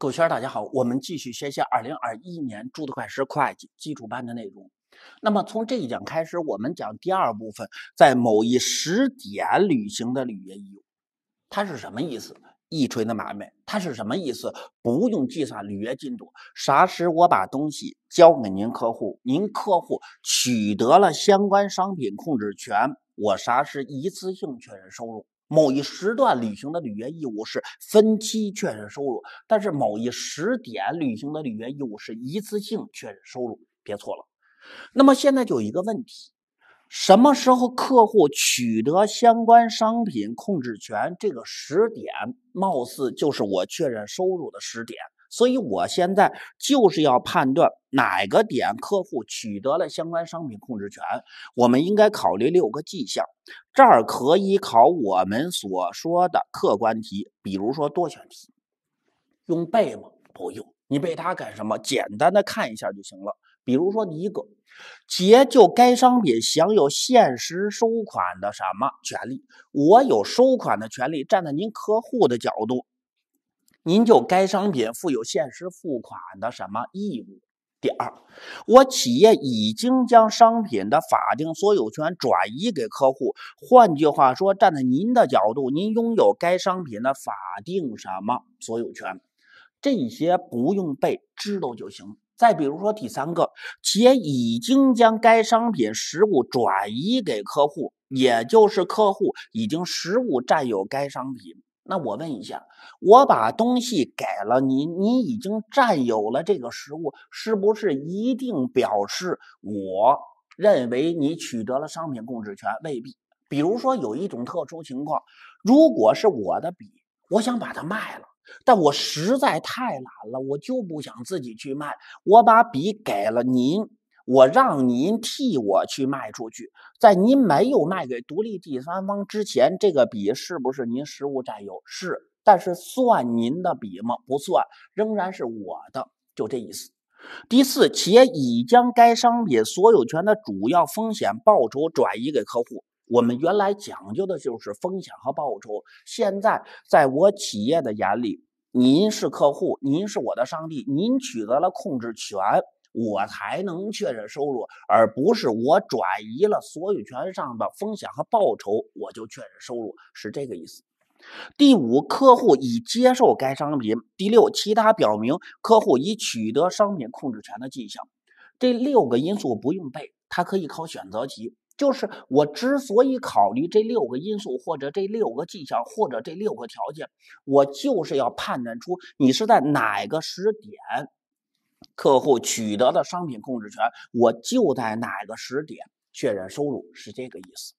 各位学员，大家好，我们继续学习二零二一年注册会计师会计基础班的内容。那么从这一讲开始，我们讲第二部分，在某一时点履行的履约义务，它是什么意思？一锤子买卖，它是什么意思？不用计算履约进度，啥时我把东西交给您客户，您客户取得了相关商品控制权，我啥时一次性确认收入？某一时段履行的履约义务是分期确认收入，但是某一时点履行的履约义务是一次性确认收入，别错了。那么现在就有一个问题：什么时候客户取得相关商品控制权？这个时点貌似就是我确认收入的时点。所以我现在就是要判断哪个点客户取得了相关商品控制权，我们应该考虑六个迹象。这儿可以考我们所说的客观题，比如说多选题，用背吗？不用，你背它干什么？简单的看一下就行了。比如说第一个，结就该商品享有限时收款的什么权利？我有收款的权利，站在您客户的角度。您就该商品负有限时付款的什么义务？第二，我企业已经将商品的法定所有权转移给客户。换句话说，站在您的角度，您拥有该商品的法定什么所有权？这些不用背，知道就行。再比如说第三个，企业已经将该商品实物转移给客户，也就是客户已经实物占有该商品。那我问一下，我把东西给了您，您已经占有了这个实物，是不是一定表示我认为你取得了商品控制权？未必。比如说有一种特殊情况，如果是我的笔，我想把它卖了，但我实在太懒了，我就不想自己去卖，我把笔给了您。我让您替我去卖出去，在您没有卖给独立第三方之前，这个笔是不是您实物占有？是，但是算您的笔吗？不算，仍然是我的，就这意思。第四，企业已将该商品所有权的主要风险报酬转移给客户。我们原来讲究的就是风险和报酬，现在在我企业的眼里，您是客户，您是我的上帝，您取得了控制权。我才能确认收入，而不是我转移了所有权上的风险和报酬，我就确认收入，是这个意思。第五，客户已接受该商品。第六，其他表明客户已取得商品控制权的迹象。这六个因素不用背，它可以考选择题。就是我之所以考虑这六个因素，或者这六个迹象，或者这六个条件，我就是要判断出你是在哪个时点。客户取得的商品控制权，我就在哪个时点确认收入，是这个意思。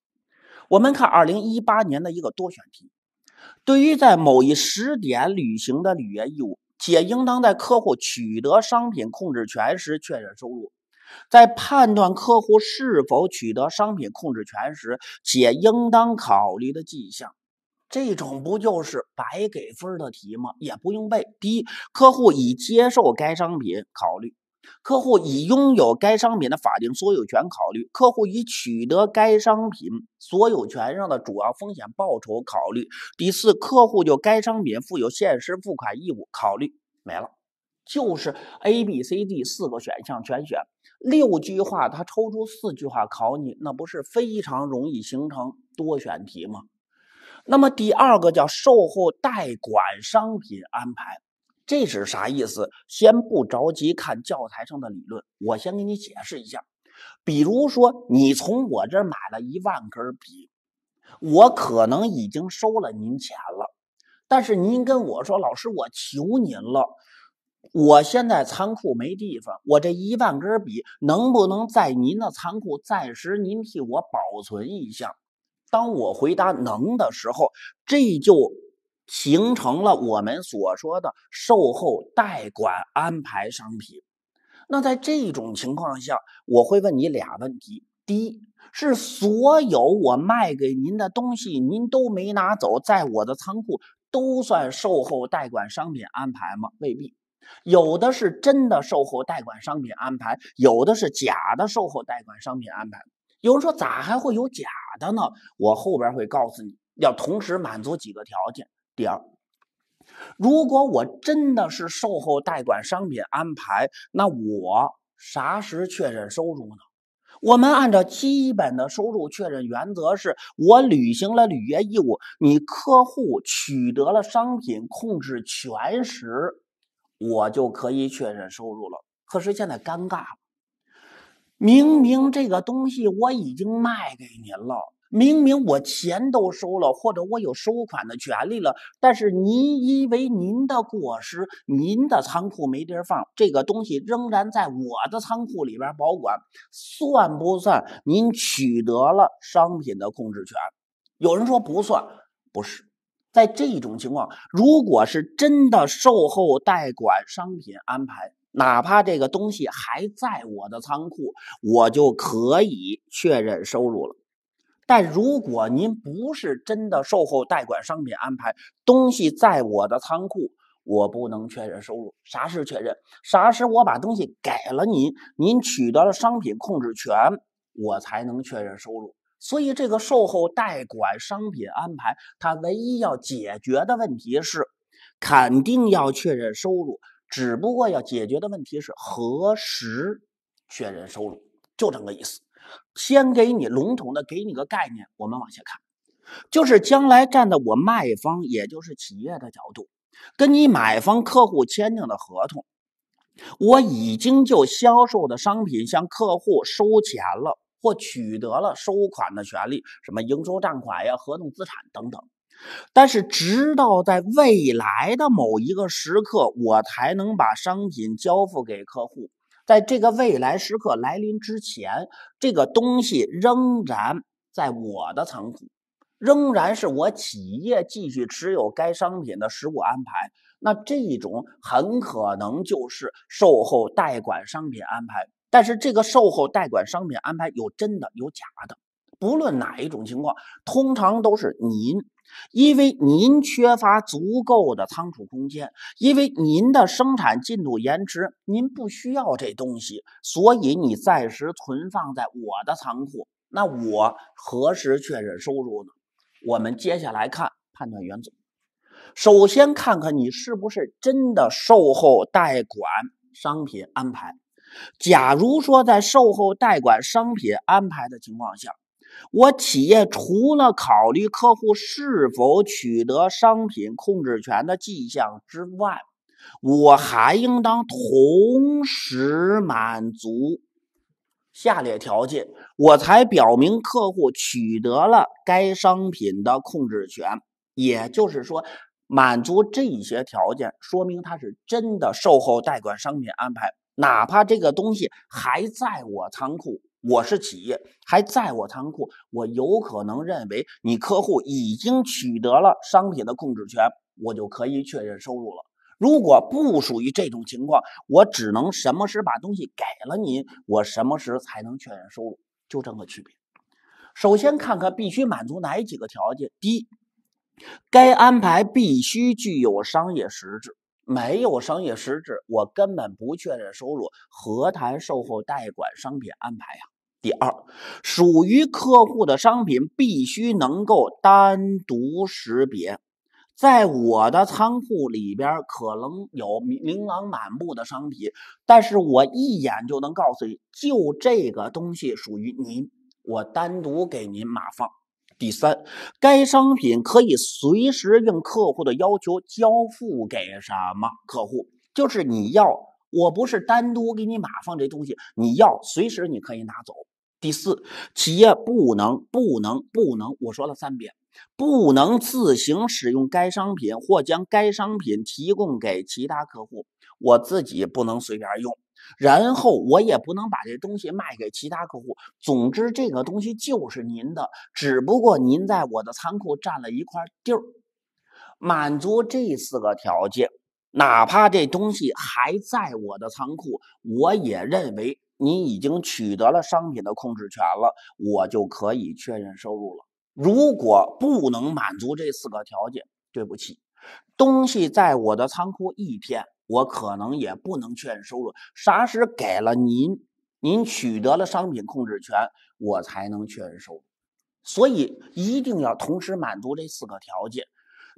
我们看二零一八年的一个多选题，对于在某一时点履行的履约义务，且应当在客户取得商品控制权时确认收入。在判断客户是否取得商品控制权时，且应当考虑的迹象。这种不就是白给分的题吗？也不用背。第一，客户已接受该商品，考虑；客户已拥有该商品的法定所有权，考虑；客户已取得该商品所有权上的主要风险报酬，考虑。第四，客户就该商品负有限时付款义务，考虑。没了，就是 A、B、C、D 四个选项全选。六句话，他抽出四句话考你，那不是非常容易形成多选题吗？那么第二个叫售后代管商品安排，这是啥意思？先不着急看教材上的理论，我先给你解释一下。比如说，你从我这儿买了一万根笔，我可能已经收了您钱了，但是您跟我说，老师，我求您了，我现在仓库没地方，我这一万根笔能不能在您的仓库暂时您替我保存一下？当我回答能的时候，这就形成了我们所说的售后代管安排商品。那在这种情况下，我会问你俩问题：第一，是所有我卖给您的东西您都没拿走，在我的仓库都算售后代管商品安排吗？未必，有的是真的售后代管商品安排，有的是假的售后代管商品安排。有人说咋还会有假的呢？我后边会告诉你要同时满足几个条件。第二，如果我真的是售后代管商品安排，那我啥时确认收入呢？我们按照基本的收入确认原则，是我履行了履约义务，你客户取得了商品控制权时，我就可以确认收入了。可是现在尴尬了，明明这个东西我已经卖给您了。明明我钱都收了，或者我有收款的权利了，但是您因为您的过失，您的仓库没地儿放，这个东西仍然在我的仓库里边保管，算不算您取得了商品的控制权？有人说不算，不是，在这种情况，如果是真的售后代管商品安排，哪怕这个东西还在我的仓库，我就可以确认收入了。但如果您不是真的售后代管商品安排，东西在我的仓库，我不能确认收入。啥是确认？啥时我把东西给了您，您取得了商品控制权，我才能确认收入。所以，这个售后代管商品安排，它唯一要解决的问题是，肯定要确认收入，只不过要解决的问题是何时确认收入，就这么个意思。先给你笼统的给你个概念，我们往下看，就是将来站在我卖方，也就是企业的角度，跟你买方客户签订的合同，我已经就销售的商品向客户收钱了，或取得了收款的权利，什么应收账款呀、合同资产等等。但是，直到在未来的某一个时刻，我才能把商品交付给客户。在这个未来时刻来临之前，这个东西仍然在我的仓库，仍然是我企业继续持有该商品的实物安排。那这种很可能就是售后代管商品安排。但是这个售后代管商品安排有真的有假的，不论哪一种情况，通常都是您。因为您缺乏足够的仓储空间，因为您的生产进度延迟，您不需要这东西，所以你暂时存放在我的仓库。那我何时确认收入呢？我们接下来看判断原则。首先看看你是不是真的售后代管商品安排。假如说在售后代管商品安排的情况下。我企业除了考虑客户是否取得商品控制权的迹象之外，我还应当同时满足下列条件，我才表明客户取得了该商品的控制权。也就是说，满足这些条件，说明他是真的售后代管商品安排，哪怕这个东西还在我仓库。我是企业，还在我仓库，我有可能认为你客户已经取得了商品的控制权，我就可以确认收入了。如果不属于这种情况，我只能什么时把东西给了您，我什么时才能确认收入，就这么个区别。首先看看必须满足哪几个条件：第一，该安排必须具有商业实质，没有商业实质，我根本不确认收入，何谈售后代管商品安排呀？第二，属于客户的商品必须能够单独识别。在我的仓库里边，可能有琳琅满目的商品，但是我一眼就能告诉你，就这个东西属于您，我单独给您码放。第三，该商品可以随时应客户的要求交付给什么客户，就是你要，我不是单独给你码放这东西，你要随时你可以拿走。第四，企业不能、不能、不能，我说了三遍，不能自行使用该商品或将该商品提供给其他客户，我自己不能随便用，然后我也不能把这东西卖给其他客户。总之，这个东西就是您的，只不过您在我的仓库占了一块地儿。满足这四个条件，哪怕这东西还在我的仓库，我也认为。你已经取得了商品的控制权了，我就可以确认收入了。如果不能满足这四个条件，对不起，东西在我的仓库一天，我可能也不能确认收入。啥时给了您，您取得了商品控制权，我才能确认收入。所以一定要同时满足这四个条件。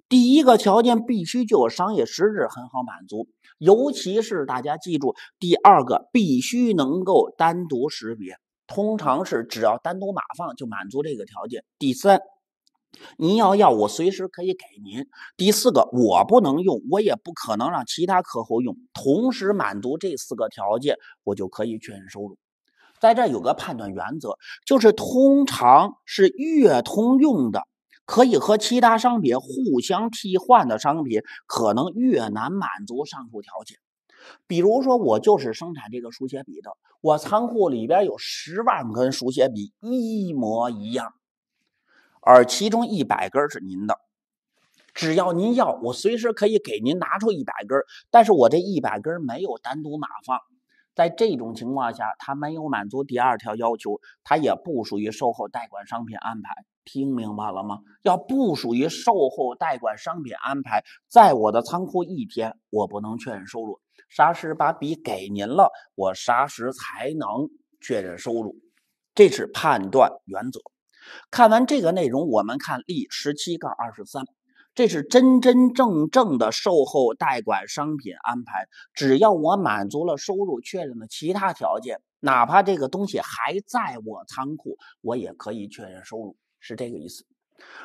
第一个条件必须具有商业实质，很好满足。尤其是大家记住，第二个必须能够单独识别，通常是只要单独码放就满足这个条件。第三，您要要我随时可以给您。第四个，我不能用，我也不可能让其他客户用。同时满足这四个条件，我就可以确认收入。在这有个判断原则，就是通常是越通用的。可以和其他商品互相替换的商品，可能越难满足上述条件。比如说，我就是生产这个书写笔的，我仓库里边有十万根书写笔，一模一样，而其中一百根是您的。只要您要，我随时可以给您拿出一百根，但是我这一百根没有单独码放。在这种情况下，它没有满足第二条要求，它也不属于售后代管商品安排。听明白了吗？要不属于售后代管商品安排，在我的仓库一天，我不能确认收入。啥时把笔给您了，我啥时才能确认收入？这是判断原则。看完这个内容，我们看例十七杠二十三。这是真真正正的售后代管商品安排。只要我满足了收入确认的其他条件，哪怕这个东西还在我仓库，我也可以确认收入，是这个意思。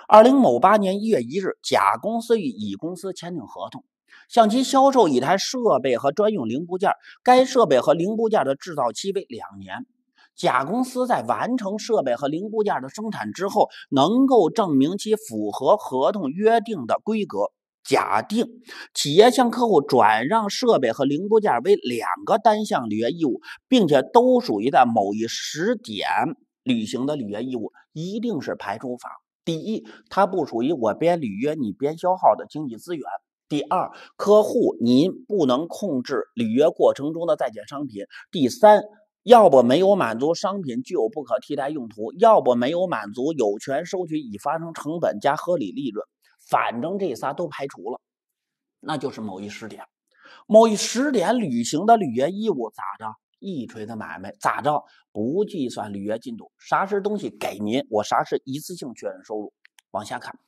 二零某八年一月一日，甲公司与乙公司签订合同，向其销售一台设备和专用零部件。该设备和零部件的制造期为两年。甲公司在完成设备和零部件的生产之后，能够证明其符合合同约定的规格。假定企业向客户转让设备和零部件为两个单项履约义务，并且都属于在某一时点履行的履约义务，一定是排除法。第一，它不属于我边履约你边消耗的经济资源；第二，客户您不能控制履约过程中的在建商品；第三。要不没有满足商品具有不可替代用途，要不没有满足有权收取已发生成本加合理利润，反正这仨都排除了，那就是某一时点，某一时点履行的履约义务咋着？一锤子买卖咋着？不计算履约进度，啥时东西给您，我啥时一次性确认收入。往下看，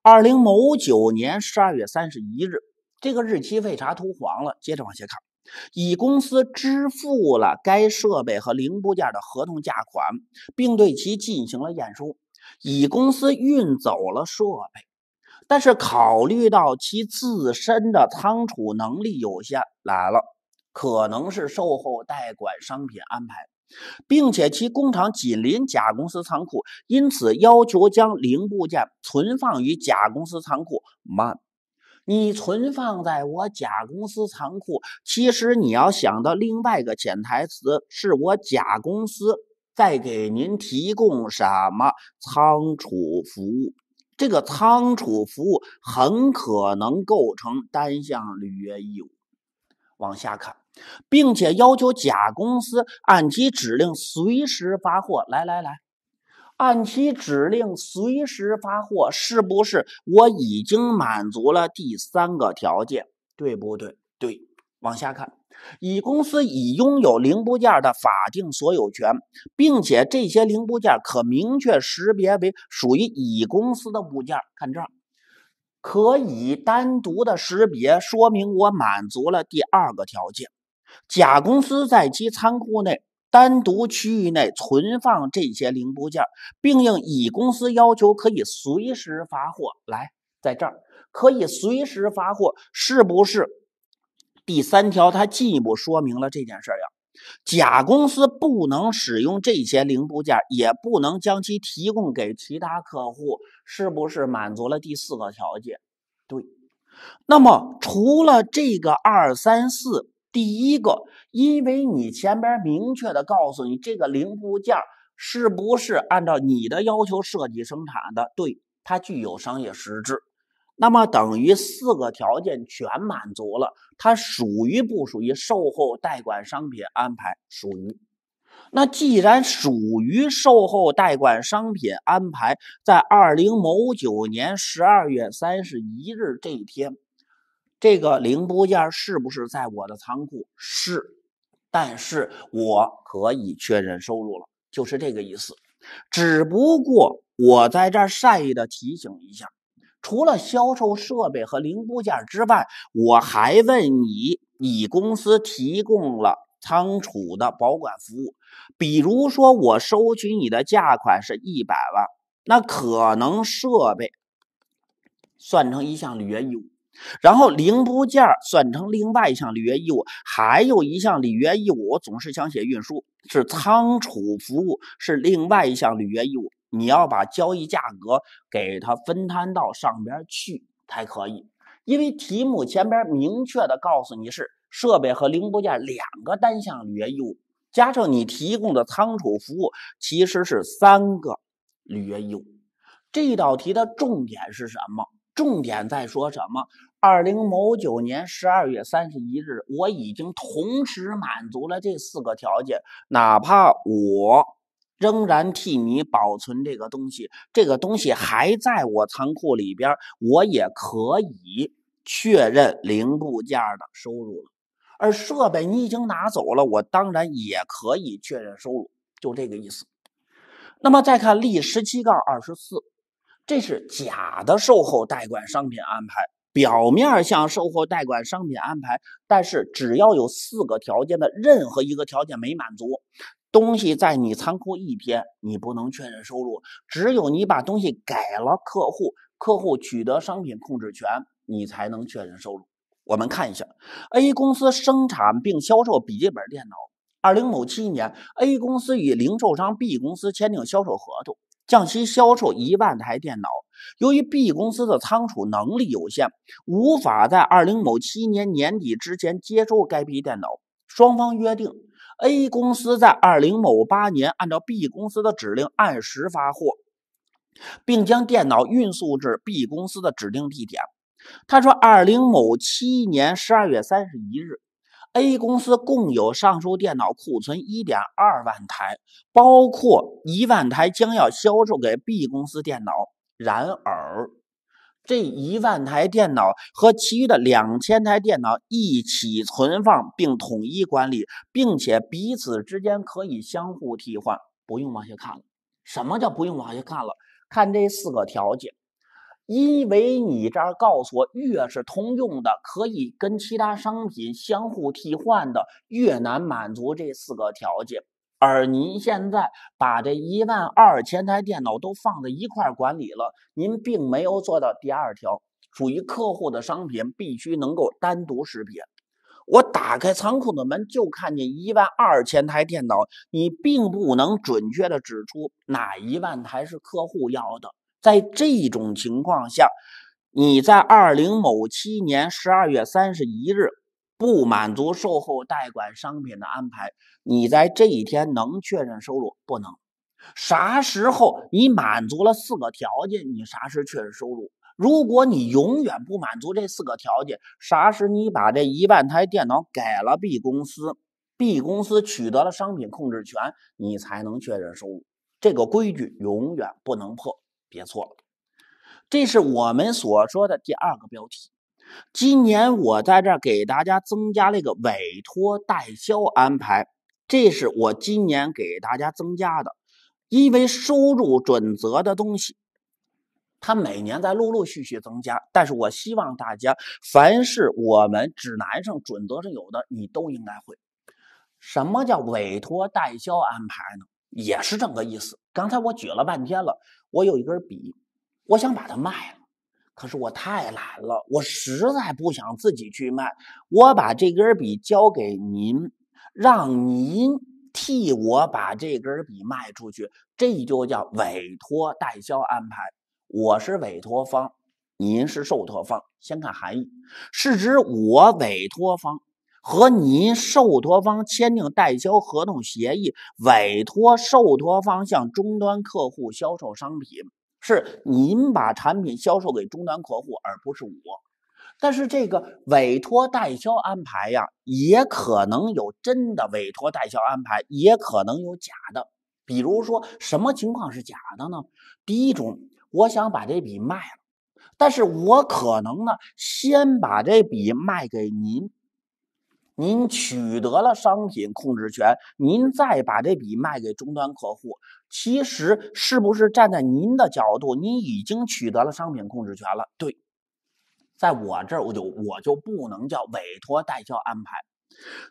二零某九年十二月三十一日，这个日期为啥涂黄了？接着往下看。乙公司支付了该设备和零部件的合同价款，并对其进行了验收。乙公司运走了设备，但是考虑到其自身的仓储能力有限，来了，可能是售后代管商品安排，并且其工厂紧邻甲公司仓库，因此要求将零部件存放于甲公司仓库。慢。你存放在我甲公司仓库，其实你要想到另外一个潜台词，是我甲公司在给您提供什么仓储服务？这个仓储服务很可能构成单项履约义务。往下看，并且要求甲公司按其指令随时发货。来来来。按其指令随时发货，是不是我已经满足了第三个条件？对不对？对。往下看，乙公司已拥有零部件的法定所有权，并且这些零部件可明确识别为属于乙公司的部件。看这儿，可以单独的识别，说明我满足了第二个条件。甲公司在其仓库内。单独区域内存放这些零部件，并应乙公司要求可以随时发货。来，在这儿可以随时发货，是不是？第三条，它进一步说明了这件事呀。甲公司不能使用这些零部件，也不能将其提供给其他客户，是不是满足了第四个条件？对。那么，除了这个二三四。第一个，因为你前边明确的告诉你这个零部件是不是按照你的要求设计生产的，对，它具有商业实质，那么等于四个条件全满足了，它属于不属于售后代管商品安排？属于。那既然属于售后代管商品安排，在二零某九年十二月三十一日这一天。这个零部件是不是在我的仓库？是，但是我可以确认收入了，就是这个意思。只不过我在这儿善意的提醒一下，除了销售设备和零部件之外，我还问你你公司提供了仓储的保管服务。比如说，我收取你的价款是一百万，那可能设备算成一项履约义务。然后零部件算成另外一项履约义务，还有一项履约义务，我总是想写运输是仓储服务，是另外一项履约义务。你要把交易价格给它分摊到上边去才可以，因为题目前边明确的告诉你是设备和零部件两个单项履约义务，加上你提供的仓储服务，其实是三个履约义务。这道题的重点是什么？重点在说什么？二零某九年十二月三十一日，我已经同时满足了这四个条件，哪怕我仍然替你保存这个东西，这个东西还在我仓库里边，我也可以确认零部件的收入了。而设备你已经拿走了，我当然也可以确认收入，就这个意思。那么再看例十七杠二十四。这是假的售后代管商品安排，表面像售后代管商品安排，但是只要有四个条件的任何一个条件没满足，东西在你仓库一天，你不能确认收入。只有你把东西给了客户，客户取得商品控制权，你才能确认收入。我们看一下，A 公司生产并销售笔记本电脑。二零某七年，A 公司与零售商 B 公司签订销售合同。向其销售一万台电脑。由于 B 公司的仓储能力有限，无法在二零某七年年底之前接收该批电脑。双方约定，A 公司在二零某八年按照 B 公司的指令按时发货，并将电脑运送至 B 公司的指定地点。他说，二零某七年十二月三十一日。A 公司共有上述电脑库存一点二万台，包括一万台将要销售给 B 公司电脑。然而，这一万台电脑和其余的两千台电脑一起存放并统一管理，并且彼此之间可以相互替换。不用往下看了。什么叫不用往下看了？看这四个条件。因为你这儿告诉我，越是通用的，可以跟其他商品相互替换的，越难满足这四个条件。而您现在把这一万二千台电脑都放在一块管理了，您并没有做到第二条，属于客户的商品必须能够单独识别。我打开仓库的门就看见一万二千台电脑，你并不能准确的指出哪一万台是客户要的。在这种情况下，你在二零某七年十二月三十一日不满足售后代管商品的安排，你在这一天能确认收入？不能。啥时候你满足了四个条件，你啥时确认收入？如果你永远不满足这四个条件，啥时你把这一万台电脑给了 B 公司，B 公司取得了商品控制权，你才能确认收入。这个规矩永远不能破。别错了，这是我们所说的第二个标题。今年我在这儿给大家增加了一个委托代销安排，这是我今年给大家增加的。因为收入准则的东西，它每年在陆陆续续增加，但是我希望大家凡是我们指南上、准则上有的，你都应该会。什么叫委托代销安排呢？也是这个意思。刚才我举了半天了。我有一根笔，我想把它卖了，可是我太懒了，我实在不想自己去卖。我把这根笔交给您，让您替我把这根笔卖出去，这就叫委托代销安排。我是委托方，您是受托方。先看含义，是指我委托方。和您受托方签订代销合同协议，委托受托方向终端客户销售商品，是您把产品销售给终端客户，而不是我。但是这个委托代销安排呀，也可能有真的委托代销安排，也可能有假的。比如说，什么情况是假的呢？第一种，我想把这笔卖了，但是我可能呢，先把这笔卖给您。您取得了商品控制权，您再把这笔卖给终端客户，其实是不是站在您的角度，您已经取得了商品控制权了？对，在我这儿，我就我就不能叫委托代销安排。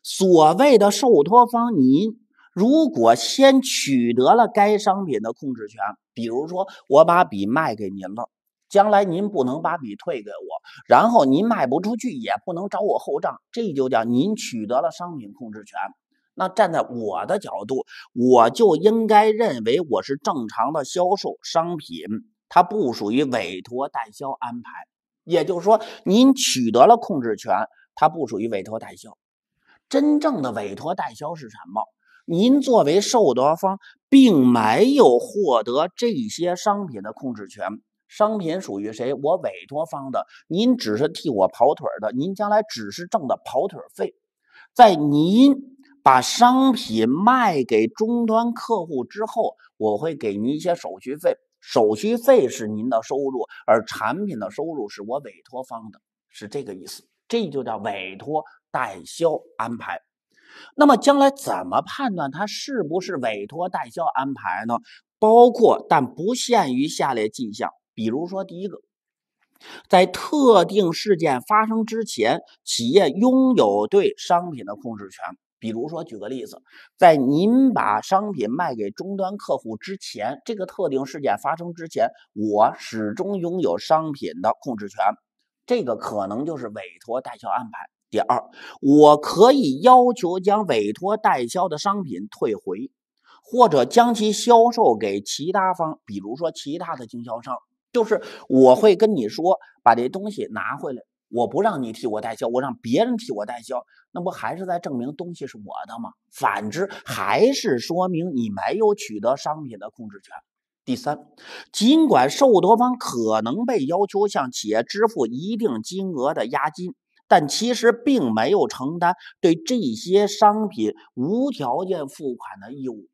所谓的受托方，您如果先取得了该商品的控制权，比如说我把笔卖给您了。将来您不能把笔退给我，然后您卖不出去也不能找我后账，这就叫您取得了商品控制权。那站在我的角度，我就应该认为我是正常的销售商品，它不属于委托代销安排。也就是说，您取得了控制权，它不属于委托代销。真正的委托代销是什么？您作为受托方，并没有获得这些商品的控制权。商品属于谁？我委托方的，您只是替我跑腿的，您将来只是挣的跑腿费。在您把商品卖给终端客户之后，我会给您一些手续费，手续费是您的收入，而产品的收入是我委托方的，是这个意思。这就叫委托代销安排。那么将来怎么判断它是不是委托代销安排呢？包括但不限于下列迹象。比如说，第一个，在特定事件发生之前，企业拥有对商品的控制权。比如说，举个例子，在您把商品卖给终端客户之前，这个特定事件发生之前，我始终拥有商品的控制权。这个可能就是委托代销安排。第二，我可以要求将委托代销的商品退回，或者将其销售给其他方，比如说其他的经销商。就是我会跟你说，把这东西拿回来，我不让你替我代销，我让别人替我代销，那不还是在证明东西是我的吗？反之，还是说明你没有取得商品的控制权。第三，尽管受托方可能被要求向企业支付一定金额的押金，但其实并没有承担对这些商品无条件付款的义务。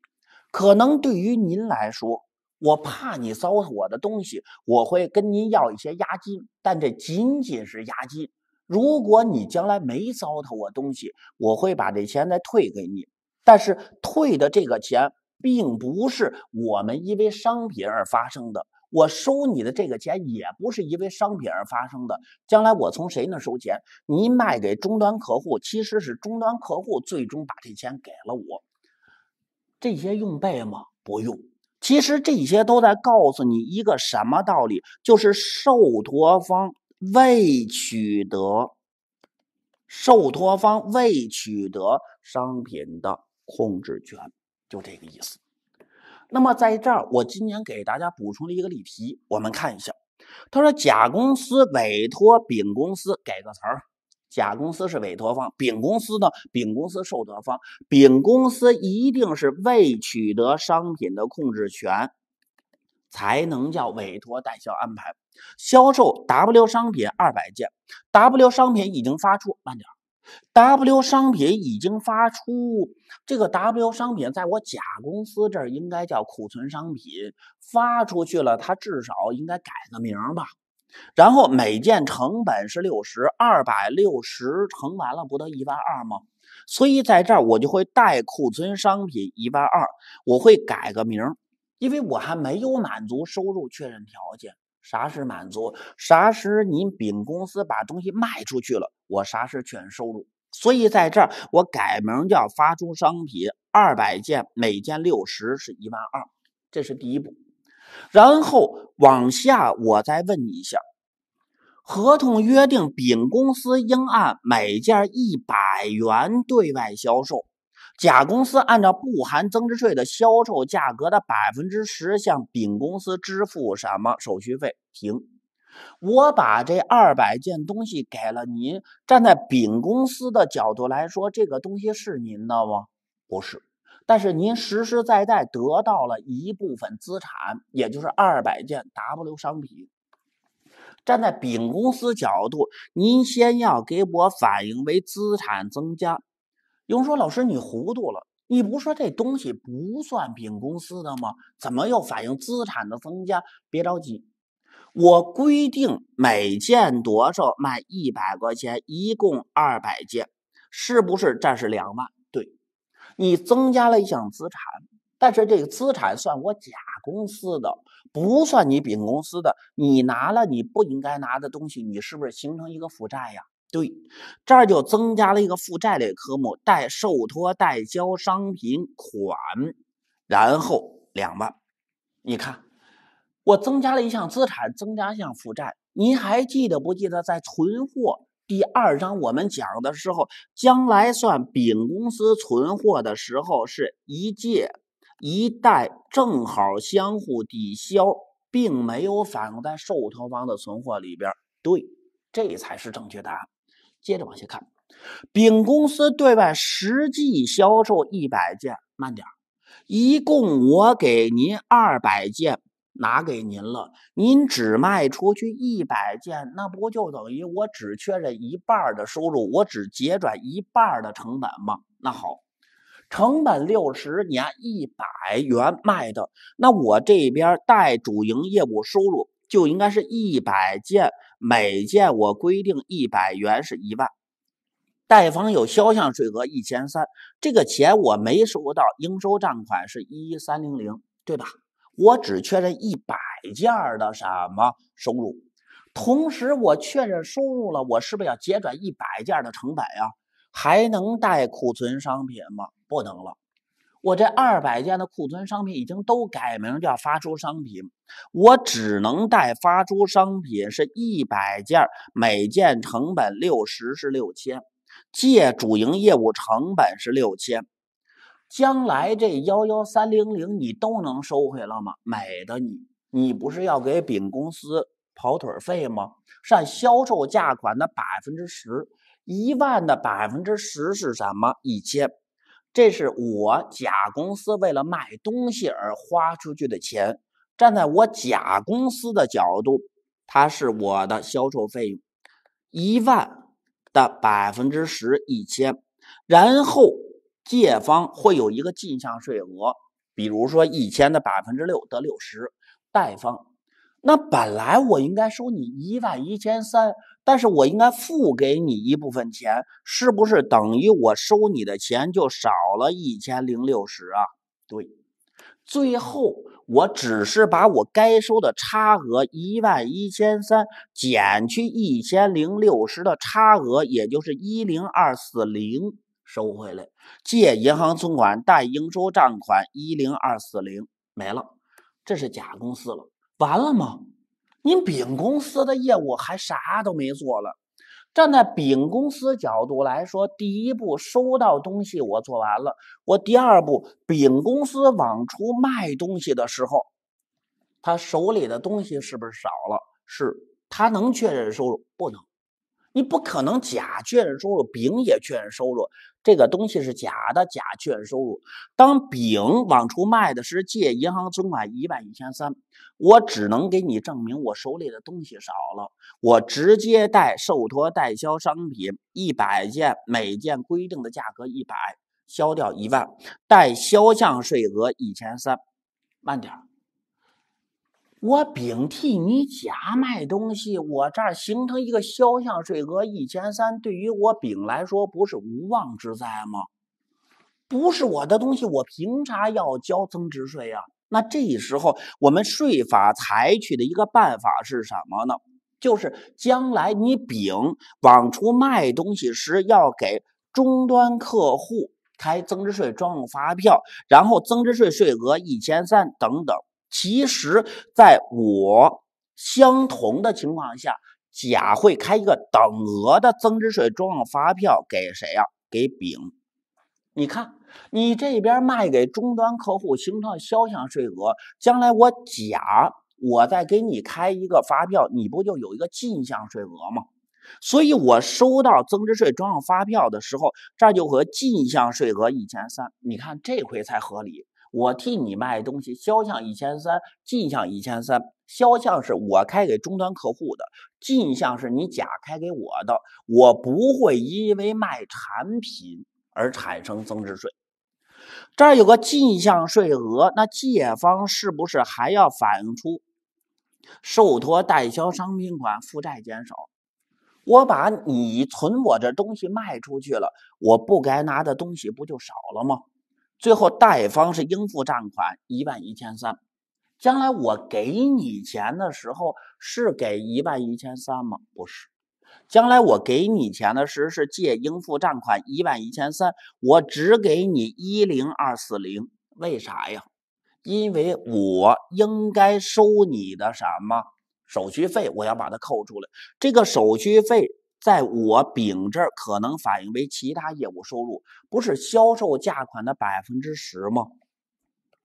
可能对于您来说。我怕你糟蹋我的东西，我会跟您要一些押金，但这仅仅是押金。如果你将来没糟蹋我东西，我会把这钱再退给你。但是退的这个钱，并不是我们因为商品而发生的。我收你的这个钱，也不是因为商品而发生的。将来我从谁那收钱？你卖给终端客户，其实是终端客户最终把这钱给了我。这些用背吗？不用。其实这些都在告诉你一个什么道理？就是受托方未取得受托方未取得商品的控制权，就这个意思。那么在这儿，我今年给大家补充了一个例题，我们看一下。他说：甲公司委托丙公司，给个词儿。甲公司是委托方，丙公司呢？丙公司受托方，丙公司一定是未取得商品的控制权，才能叫委托代销安排。销售 W 商品二百件，W 商品已经发出，慢点，W 商品已经发出，这个 W 商品在我甲公司这儿应该叫库存商品，发出去了，它至少应该改个名吧。然后每件成本是六十二百六十乘完了不得一万二吗？所以在这儿我就会带库存商品一万二，我会改个名，因为我还没有满足收入确认条件。啥时满足？啥时您丙公司把东西卖出去了，我啥时确认收入？所以在这儿我改名叫发出商品二百件，每件六十是一万二，这是第一步。然后往下，我再问你一下：合同约定丙公司应按每件一百元对外销售，甲公司按照不含增值税的销售价格的百分之十向丙公司支付什么手续费？停！我把这二百件东西给了您，站在丙公司的角度来说，这个东西是您的吗？不是。但是您实实在在得到了一部分资产，也就是二百件 W 商品。站在丙公司角度，您先要给我反映为资产增加。有人说：“老师，你糊涂了，你不说这东西不算丙公司的吗？怎么又反映资产的增加？”别着急，我规定每件多少卖一百块钱，一共二百件。是不是这是两万？你增加了一项资产，但是这个资产算我甲公司的，不算你丙公司的。你拿了你不应该拿的东西，你是不是形成一个负债呀？对，这儿就增加了一个负债类科目，代受托代销商品款，然后两万。你看，我增加了一项资产，增加一项负债。您还记得不记得在存货第二章我们讲的时候，将来算丙公司存货的时候是一借一贷，正好相互抵消，并没有反映在受托方的存货里边。对，这才是正确答案。接着往下看，丙公司对外实际销售一百件，慢点一共我给您二百件拿给您了，您只卖出去一百件，那不就等于我只确认一半的收入，我只结转一半的成本吗？那好，成本六十，年一百元卖的，那我这边带主营业务收入就应该是一百件。每件我规定一百元是一万，贷方有销项税额一千三，这个钱我没收到，应收账款是一三零零，对吧？我只确认一百件的什么收入，同时我确认收入了，我是不是要结转一百件的成本呀？还能带库存商品吗？不能了。我这二百件的库存商品已经都改名叫发出商品，我只能带发出商品是一百件，每件成本六十是六千，借主营业务成本是六千，将来这幺幺三零零你都能收回了吗？美的你，你不是要给丙公司跑腿费吗？占销售价款的百分之十，一万的百分之十是什么？一千。这是我甲公司为了卖东西而花出去的钱，站在我甲公司的角度，它是我的销售费用，一万的百分之十一千，然后借方会有一个进项税额，比如说一千的百分之六得六十，贷方。那本来我应该收你一万一千三，但是我应该付给你一部分钱，是不是等于我收你的钱就少了一千零六十啊？对，最后我只是把我该收的差额一万一千三减去一千零六十的差额，也就是一零二四零收回来，借银行存款贷应收账款一零二四零没了，这是甲公司了。完了吗？您丙公司的业务还啥都没做了。站在丙公司角度来说，第一步收到东西我做完了，我第二步丙公司往出卖东西的时候，他手里的东西是不是少了？是，他能确认收入？不能。你不可能甲确认收入，丙也确认收入，这个东西是假的。甲确认收入，当丙往出卖的是借银行存款一万一千三，我只能给你证明我手里的东西少了，我直接代受托代销商品一百件，每件规定的价格一百，销掉一万，代销项税额一千三。慢点。我丙替你甲卖东西，我这儿形成一个销项税额一千三，对于我丙来说不是无妄之灾吗？不是我的东西，我凭啥要交增值税呀？那这时候我们税法采取的一个办法是什么呢？就是将来你丙往出卖东西时，要给终端客户开增值税专用发票，然后增值税税额一千三等等。其实，在我相同的情况下，甲会开一个等额的增值税专用发票给谁呀？给丙。你看，你这边卖给终端客户形成销项税额，将来我甲我再给你开一个发票，你不就有一个进项税额吗？所以我收到增值税专用发票的时候，这就和进项税额一千三，你看这回才合理。我替你卖东西，销项一千三，进项一千三。销项是我开给终端客户的，进项是你甲开给我的。我不会因为卖产品而产生增值税。这儿有个进项税额，那借方是不是还要反映出受托代销商品款负债减少？我把你存我这东西卖出去了，我不该拿的东西不就少了吗？最后贷方是应付账款一万一千三，将来我给你钱的时候是给一万一千三吗？不是，将来我给你钱的时候是借应付账款一万一千三，我只给你一零二四零，为啥呀？因为我应该收你的什么？手续费我要把它扣出来，这个手续费在我丙这儿可能反映为其他业务收入，不是销售价款的百分之十吗？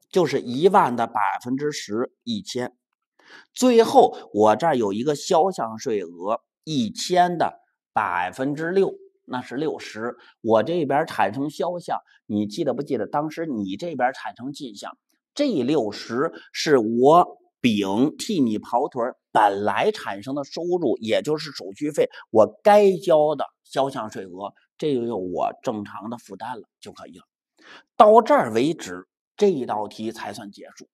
就是一万的百分之十，一千。最后我这儿有一个销项税额一千的百分之六，那是六十。我这边产生销项，你记得不记得？当时你这边产生进项，这六十是我。丙替你跑腿本来产生的收入，也就是手续费，我该交的销项税额，这就有我正常的负担了就可以了。到这儿为止，这一道题才算结束。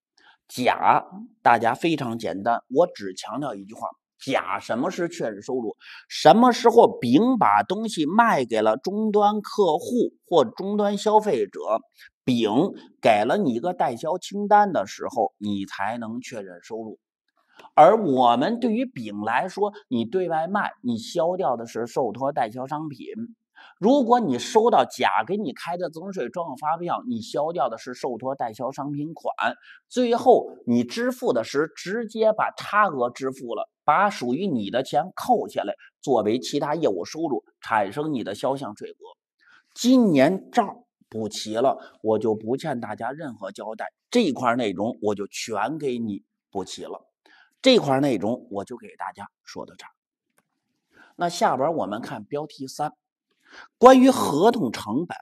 甲，大家非常简单，我只强调一句话：甲什么是确认收入？什么时候丙把东西卖给了终端客户或终端消费者？丙给了你一个代销清单的时候，你才能确认收入。而我们对于丙来说，你对外卖，你销掉的是受托代销商品。如果你收到甲给你开的增值税专用发票，你销掉的是受托代销商品款。最后你支付的是直接把差额支付了，把属于你的钱扣下来，作为其他业务收入，产生你的销项税额。今年账。补齐了，我就不欠大家任何交代。这块内容我就全给你补齐了。这块内容我就给大家说到这儿。那下边我们看标题三，关于合同成本。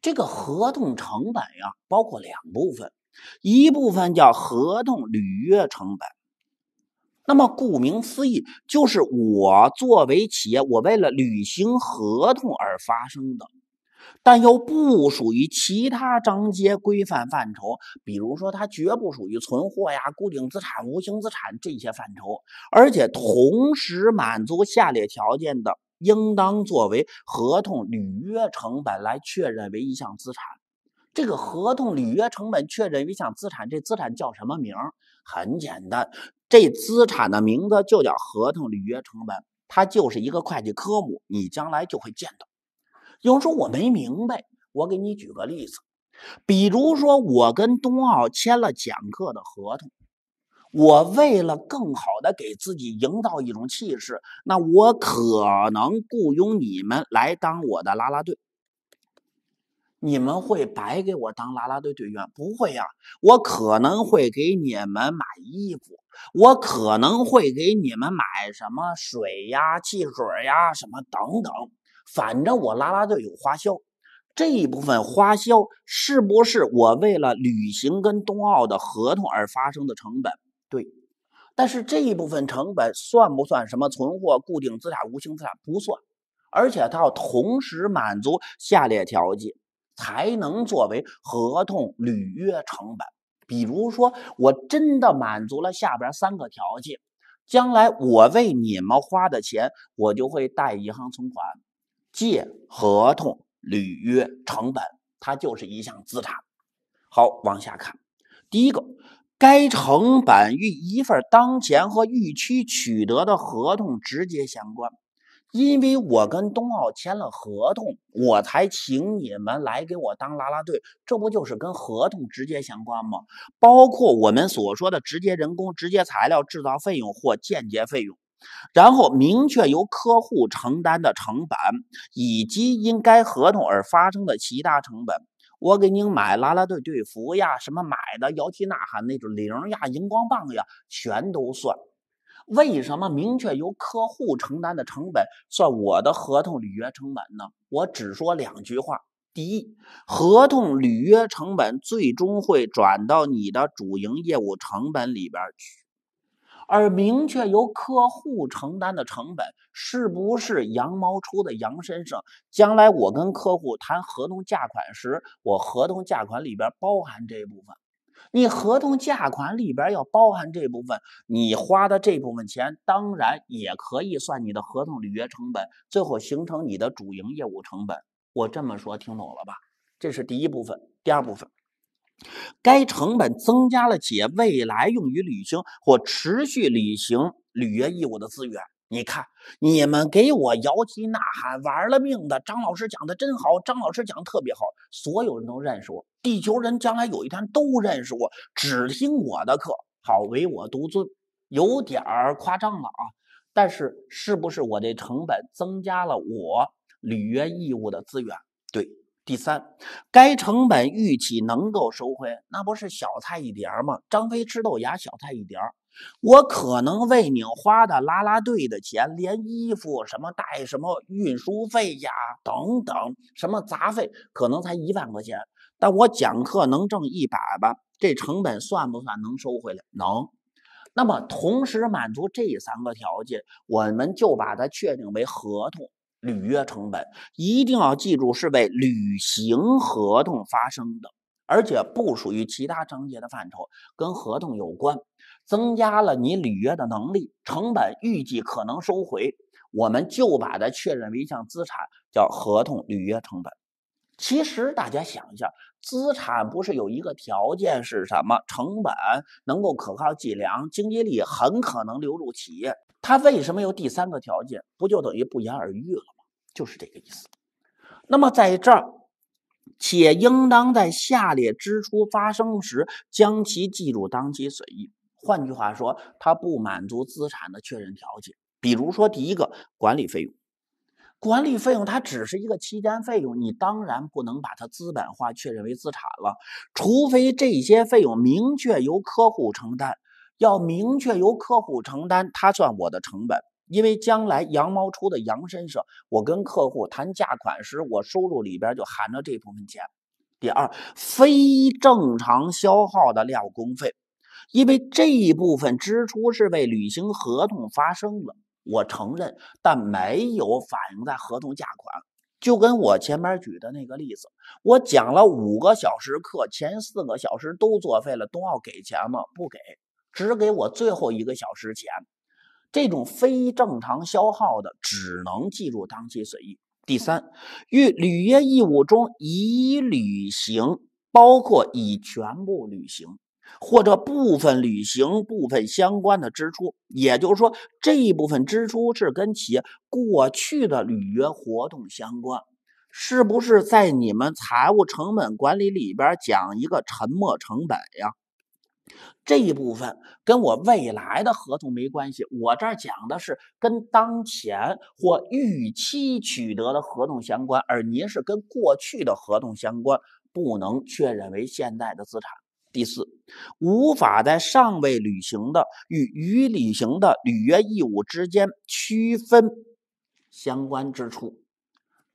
这个合同成本呀，包括两部分，一部分叫合同履约成本。那么顾名思义，就是我作为企业，我为了履行合同而发生的。但又不属于其他章节规范范畴，比如说它绝不属于存货呀、固定资产、无形资产这些范畴，而且同时满足下列条件的，应当作为合同履约成本来确认为一项资产。这个合同履约成本确认为一项资产，这资产叫什么名？很简单，这资产的名字就叫合同履约成本，它就是一个会计科目，你将来就会见到。有人说我没明白，我给你举个例子，比如说我跟冬奥签了讲课的合同，我为了更好的给自己营造一种气势，那我可能雇佣你们来当我的啦啦队。你们会白给我当啦啦队队员？不会呀，我可能会给你们买衣服，我可能会给你们买什么水呀、汽水呀什么等等。反正我拉拉队有花销，这一部分花销是不是我为了履行跟冬奥的合同而发生的成本？对，但是这一部分成本算不算什么存货、固定资产、无形资产？不算，而且它要同时满足下列条件，才能作为合同履约成本。比如说，我真的满足了下边三个条件，将来我为你们花的钱，我就会贷银行存款。借合同履约成本，它就是一项资产。好，往下看，第一个，该成本与一份当前和预期取得的合同直接相关。因为我跟冬奥签了合同，我才请你们来给我当啦啦队，这不就是跟合同直接相关吗？包括我们所说的直接人工、直接材料、制造费用或间接费用。然后明确由客户承担的成本，以及因该合同而发生的其他成本。我给您买啦啦队队服呀，什么买的摇旗呐喊那种铃呀、荧光棒呀，全都算。为什么明确由客户承担的成本算我的合同履约成本呢？我只说两句话：第一，合同履约成本最终会转到你的主营业务成本里边去。而明确由客户承担的成本，是不是羊毛出在羊身上？将来我跟客户谈合同价款时，我合同价款里边包含这部分。你合同价款里边要包含这部分，你花的这部分钱当然也可以算你的合同履约成本，最后形成你的主营业务成本。我这么说听懂了吧？这是第一部分。第二部分，该成本增加了企业未来用于履行或持续履行履约义务的资源。你看，你们给我摇旗呐喊，玩了命的。张老师讲的真好，张老师讲的特别好，所有人都认识我。地球人将来有一天都认识我，只听我的课，好唯我独尊，有点儿夸张了啊。但是，是不是我的成本增加了我履约义务的资源？对。第三，该成本预期能够收回，那不是小菜一碟吗？张飞吃豆芽，小菜一碟。我可能为你花的拉拉队的钱，连衣服什么带什么运输费呀等等，什么杂费，可能才一万块钱。但我讲课能挣一百吧？这成本算不算能收回来？能。那么同时满足这三个条件，我们就把它确定为合同。履约成本一定要记住，是为履行合同发生的，而且不属于其他章节的范畴，跟合同有关，增加了你履约的能力，成本预计可能收回，我们就把它确认为一项资产，叫合同履约成本。其实大家想一下，资产不是有一个条件是什么？成本能够可靠计量，经济利益很可能流入企业。它为什么有第三个条件？不就等于不言而喻了？就是这个意思。那么在这儿，且应当在下列支出发生时将其记入当期损益。换句话说，它不满足资产的确认条件。比如说，第一个管理费用，管理费用它只是一个期间费用，你当然不能把它资本化确认为资产了，除非这些费用明确由客户承担。要明确由客户承担，他算我的成本，因为将来羊毛出的羊身上，我跟客户谈价款时，我收入里边就含着这部分钱。第二，非正常消耗的料工费，因为这一部分支出是为履行合同发生的，我承认，但没有反映在合同价款。就跟我前面举的那个例子，我讲了五个小时课，前四个小时都作废了，都要给钱吗？不给。只给我最后一个小时钱，这种非正常消耗的只能计入当期损益。第三，与履约义务中已履行，包括已全部履行或者部分履行部分相关的支出，也就是说，这一部分支出是跟企业过去的履约活动相关，是不是在你们财务成本管理里边讲一个沉没成本呀？这一部分跟我未来的合同没关系，我这儿讲的是跟当前或预期取得的合同相关，而您是跟过去的合同相关，不能确认为现在的资产。第四，无法在尚未履行的与已履行的履约义务之间区分相关支出。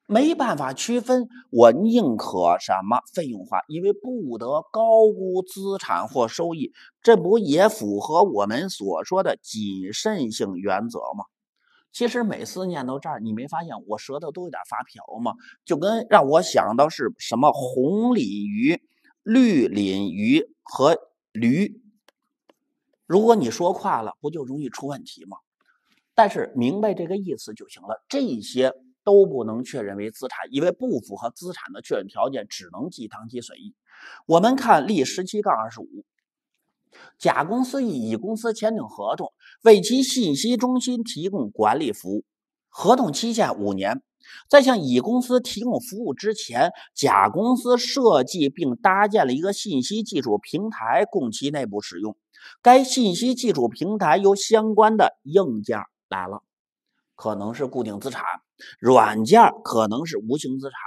没办法区分，我宁可什么费用化，因为不得高估资产或收益，这不也符合我们所说的谨慎性原则吗？其实每次念到这儿，你没发现我舌头都有点发瓢吗？就跟让我想到是什么红鲤鱼、绿鲤鱼和驴。如果你说快了，不就容易出问题吗？但是明白这个意思就行了，这些。都不能确认为资产，因为不符合资产的确认条件，只能记当期损益。我们看例十七杠二十五，甲公司与乙公司签订合同，为其信息中心提供管理服务，合同期限五年。在向乙公司提供服务之前，甲公司设计并搭建了一个信息技术平台供其内部使用。该信息技术平台由相关的硬件来了，可能是固定资产。软件可能是无形资产，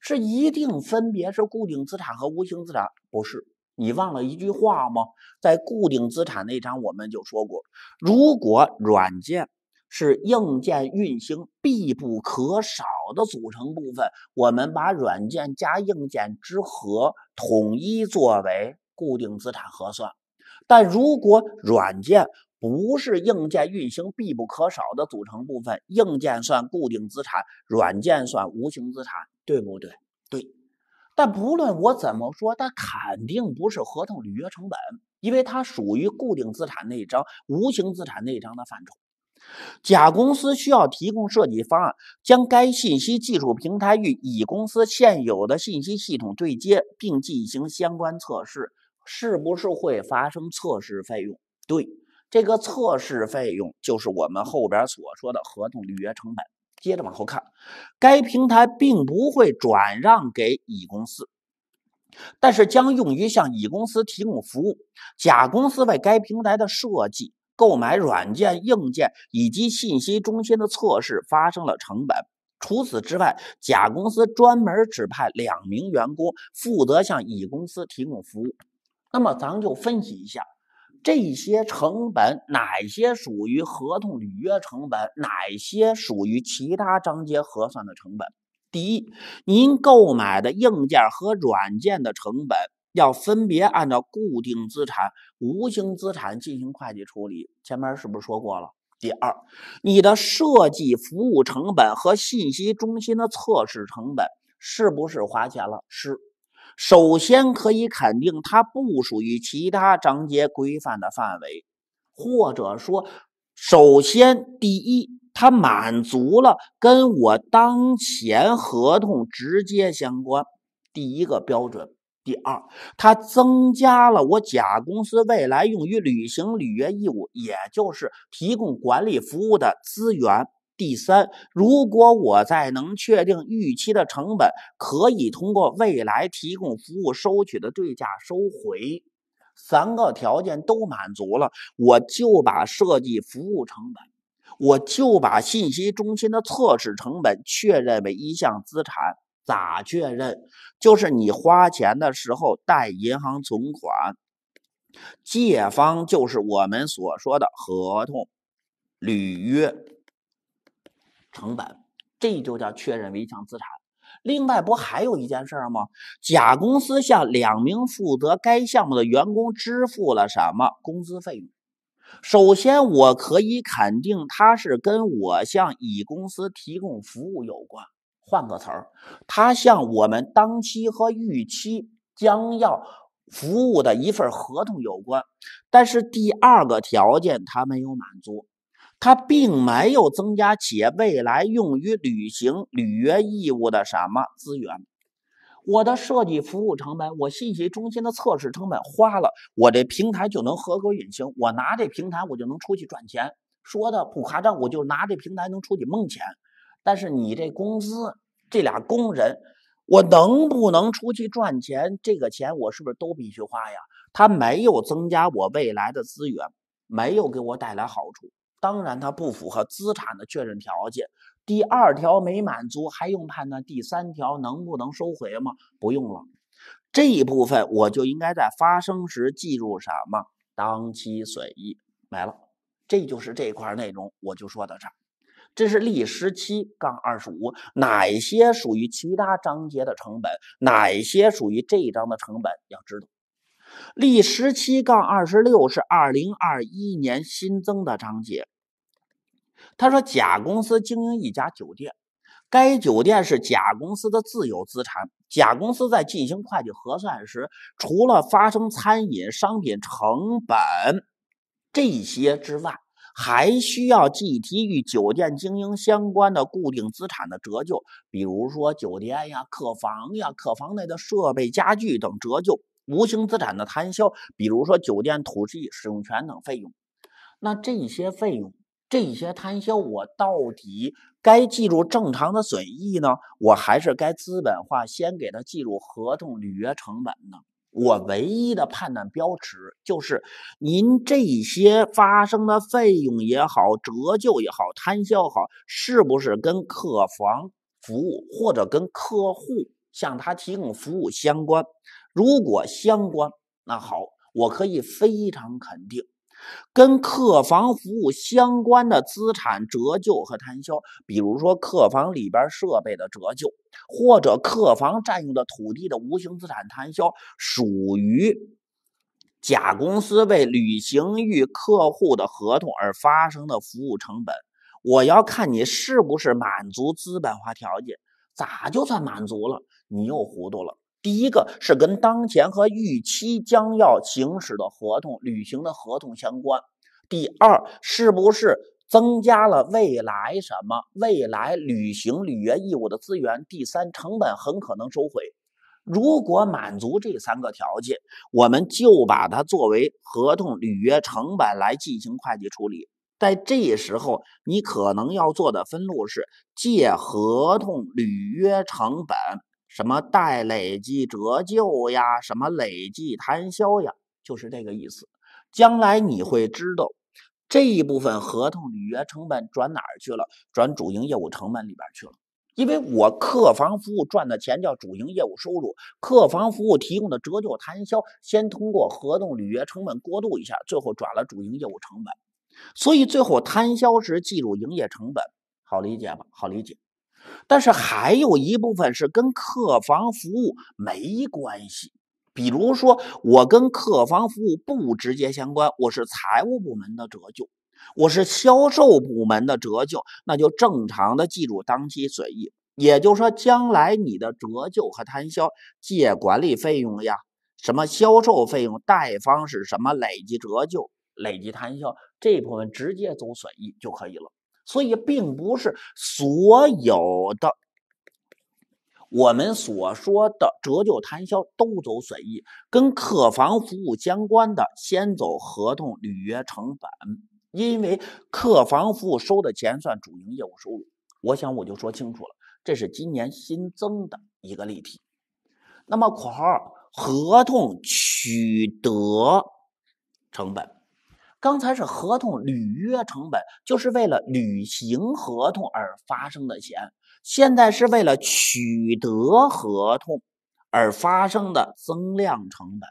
是一定分别是固定资产和无形资产？不是，你忘了一句话吗？在固定资产那章我们就说过，如果软件是硬件运行必不可少的组成部分，我们把软件加硬件之和统一作为固定资产核算。但如果软件，不是硬件运行必不可少的组成部分，硬件算固定资产，软件算无形资产，对不对？对。但不论我怎么说，它肯定不是合同履约成本，因为它属于固定资产那一章、无形资产那一章的范畴。甲公司需要提供设计方案，将该信息技术平台与乙公司现有的信息系统对接，并进行相关测试，是不是会发生测试费用？对，这个测试费用就是我们后边所说的合同履约成本。接着往后看，该平台并不会转让给乙公司，但是将用于向乙公司提供服务。甲公司为该平台的设计、购买软件、硬件以及信息中心的测试发生了成本。除此之外，甲公司专门指派两名员工负责向乙公司提供服务。那么，咱就分析一下。这些成本哪些属于合同履约成本，哪些属于其他章节核算的成本？第一，您购买的硬件和软件的成本要分别按照固定资产、无形资产进行会计处理。前面是不是说过了？第二，你的设计服务成本和信息中心的测试成本是不是花钱了？是。首先可以肯定，它不属于其他章节规范的范围，或者说，首先第一，它满足了跟我当前合同直接相关第一个标准；第二，它增加了我甲公司未来用于履行履约义务，也就是提供管理服务的资源。第三，如果我在能确定预期的成本，可以通过未来提供服务收取的对价收回，三个条件都满足了，我就把设计服务成本，我就把信息中心的测试成本确认为一项资产。咋确认？就是你花钱的时候带银行存款，借方就是我们所说的合同履约。成本，这就叫确认为一项资产。另外，不还有一件事儿吗？甲公司向两名负责该项目的员工支付了什么工资费用？首先，我可以肯定，它是跟我向乙公司提供服务有关。换个词儿，它向我们当期和预期将要服务的一份合同有关。但是第二个条件，它没有满足。它并没有增加企业未来用于履行履约义务的什么资源。我的设计服务成本，我信息中心的测试成本花了，我这平台就能合格运行。我拿这平台，我就能出去赚钱。说的不夸张，我就拿这平台能出去蒙钱。但是你这工资，这俩工人，我能不能出去赚钱？这个钱我是不是都必须花呀？它没有增加我未来的资源，没有给我带来好处。当然，它不符合资产的确认条件。第二条没满足，还用判断第三条能不能收回吗？不用了。这一部分我就应该在发生时记住什么？当期损益没了。这就是这块内容，我就说到这儿。这是历十七杠二十五，哪些属于其他章节的成本，哪些属于这一章的成本，要知道。历十七杠二十六是二零二一年新增的章节。他说，甲公司经营一家酒店，该酒店是甲公司的自有资产。甲公司在进行会计核算时，除了发生餐饮商品成本这些之外，还需要计提与酒店经营相关的固定资产的折旧，比如说酒店呀、客房呀、客房内的设备、家具等折旧。无形资产的摊销，比如说酒店土地使用权等费用，那这些费用、这些摊销，我到底该记住正常的损益呢，我还是该资本化先给他记入合同履约成本呢？我唯一的判断标尺就是，您这些发生的费用也好、折旧也好、摊销好，是不是跟客房服务或者跟客户向他提供服务相关？如果相关，那好，我可以非常肯定，跟客房服务相关的资产折旧和摊销，比如说客房里边设备的折旧，或者客房占用的土地的无形资产摊销，属于甲公司为履行与客户的合同而发生的服务成本。我要看你是不是满足资本化条件，咋就算满足了？你又糊涂了。第一个是跟当前和预期将要行使的合同履行的合同相关；第二，是不是增加了未来什么未来履行履约义务的资源；第三，成本很可能收回。如果满足这三个条件，我们就把它作为合同履约成本来进行会计处理。在这时候，你可能要做的分录是借合同履约成本。什么待累计折旧呀？什么累计摊销呀？就是这个意思。将来你会知道这一部分合同履约成本转哪儿去了？转主营业务成本里边去了。因为我客房服务赚的钱叫主营业务收入，客房服务提供的折旧摊销，先通过合同履约成本过渡一下，最后转了主营业务成本。所以最后摊销时计入营业成本，好理解吧？好理解。但是还有一部分是跟客房服务没关系，比如说我跟客房服务不直接相关，我是财务部门的折旧，我是销售部门的折旧，那就正常的记入当期损益。也就是说，将来你的折旧和摊销、借管理费用呀，什么销售费用、贷方是什么累计折旧、累计摊销这部分直接走损益就可以了。所以，并不是所有的我们所说的折旧摊销都走损益，跟客房服务相关的先走合同履约成本，因为客房服务收的钱算主营业务收入。我想我就说清楚了，这是今年新增的一个例题。那么（括号）合同取得成本。刚才是合同履约成本，就是为了履行合同而发生的钱。现在是为了取得合同而发生的增量成本。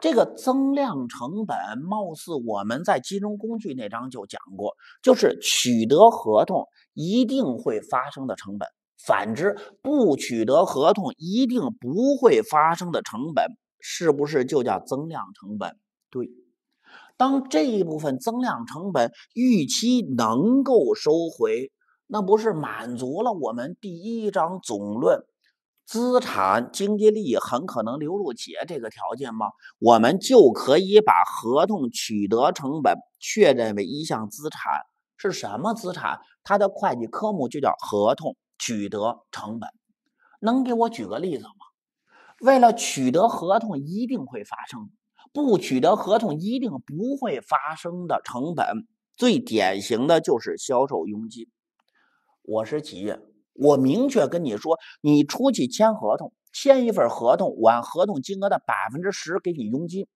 这个增量成本，貌似我们在金融工具那章就讲过，就是取得合同一定会发生的成本。反之，不取得合同一定不会发生的成本，是不是就叫增量成本？对。当这一部分增量成本预期能够收回，那不是满足了我们第一章总论资产经济利益很可能流入企业这个条件吗？我们就可以把合同取得成本确认为一项资产，是什么资产？它的会计科目就叫合同取得成本。能给我举个例子吗？为了取得合同，一定会发生。不取得合同一定不会发生的成本，最典型的就是销售佣金。我是企业，我明确跟你说，你出去签合同，签一份合同，我按合同金额的百分之十给你佣金。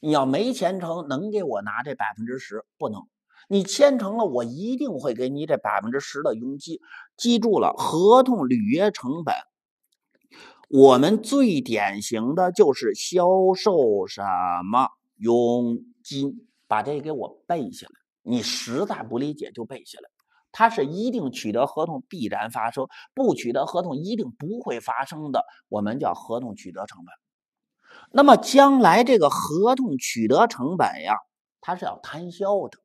你要没签成，能给我拿这百分之十？不能。你签成了，我一定会给你这百分之十的佣金。记住了，合同履约成本。我们最典型的就是销售什么佣金，把这给我背下来。你实在不理解就背下来。它是一定取得合同必然发生，不取得合同一定不会发生的，我们叫合同取得成本。那么将来这个合同取得成本呀，它是要摊销的。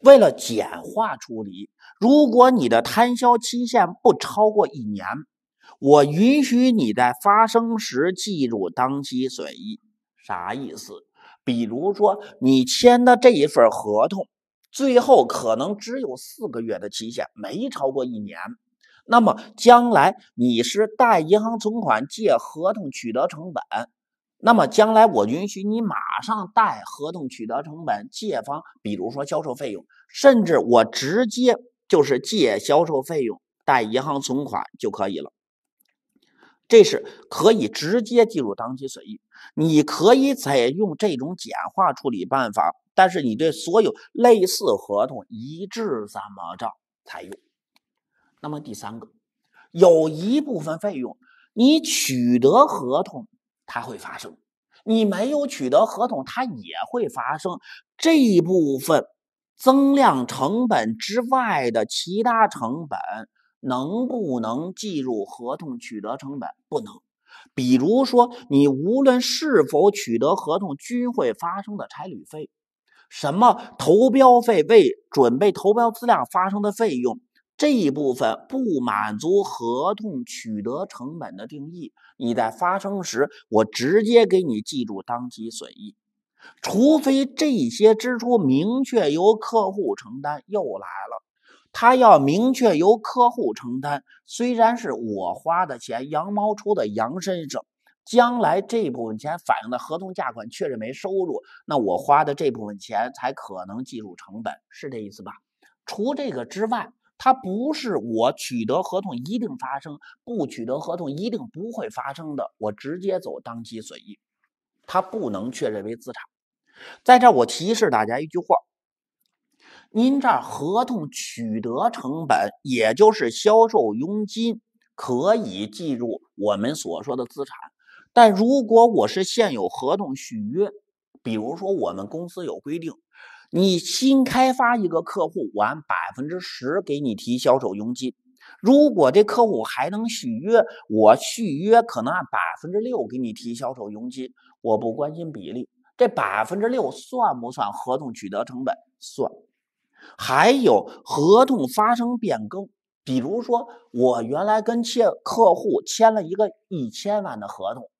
为了简化处理，如果你的摊销期限不超过一年。我允许你在发生时计入当期损益，啥意思？比如说你签的这一份合同，最后可能只有四个月的期限，没超过一年。那么将来你是贷银行存款借合同取得成本，那么将来我允许你马上贷合同取得成本，借方比如说销售费用，甚至我直接就是借销售费用贷银行存款就可以了。这是可以直接计入当期损益，你可以采用这种简化处理办法，但是你对所有类似合同一致怎么着采用？那么第三个，有一部分费用你取得合同它会发生，你没有取得合同它也会发生，这一部分增量成本之外的其他成本。能不能计入合同取得成本？不能。比如说，你无论是否取得合同，均会发生的差旅费，什么投标费、为准备投标资料发生的费用，这一部分不满足合同取得成本的定义，你在发生时，我直接给你记住当期损益。除非这些支出明确由客户承担，又来了，他要明确由客户承担，虽然是我花的钱，羊毛出在羊身上，将来这部分钱反映的合同价款确认为收入，那我花的这部分钱才可能计入成本，是这意思吧？除这个之外。它不是我取得合同一定发生，不取得合同一定不会发生的，我直接走当期损益，它不能确认为资产。在这我提示大家一句话：您这合同取得成本，也就是销售佣金，可以计入我们所说的资产。但如果我是现有合同续约，比如说我们公司有规定。你新开发一个客户，我按百分之十给你提销售佣金。如果这客户还能续约，我续约可能按百分之六给你提销售佣金。我不关心比例，这百分之六算不算合同取得成本？算。还有合同发生变更，比如说我原来跟签客户签了一个一千万的合同，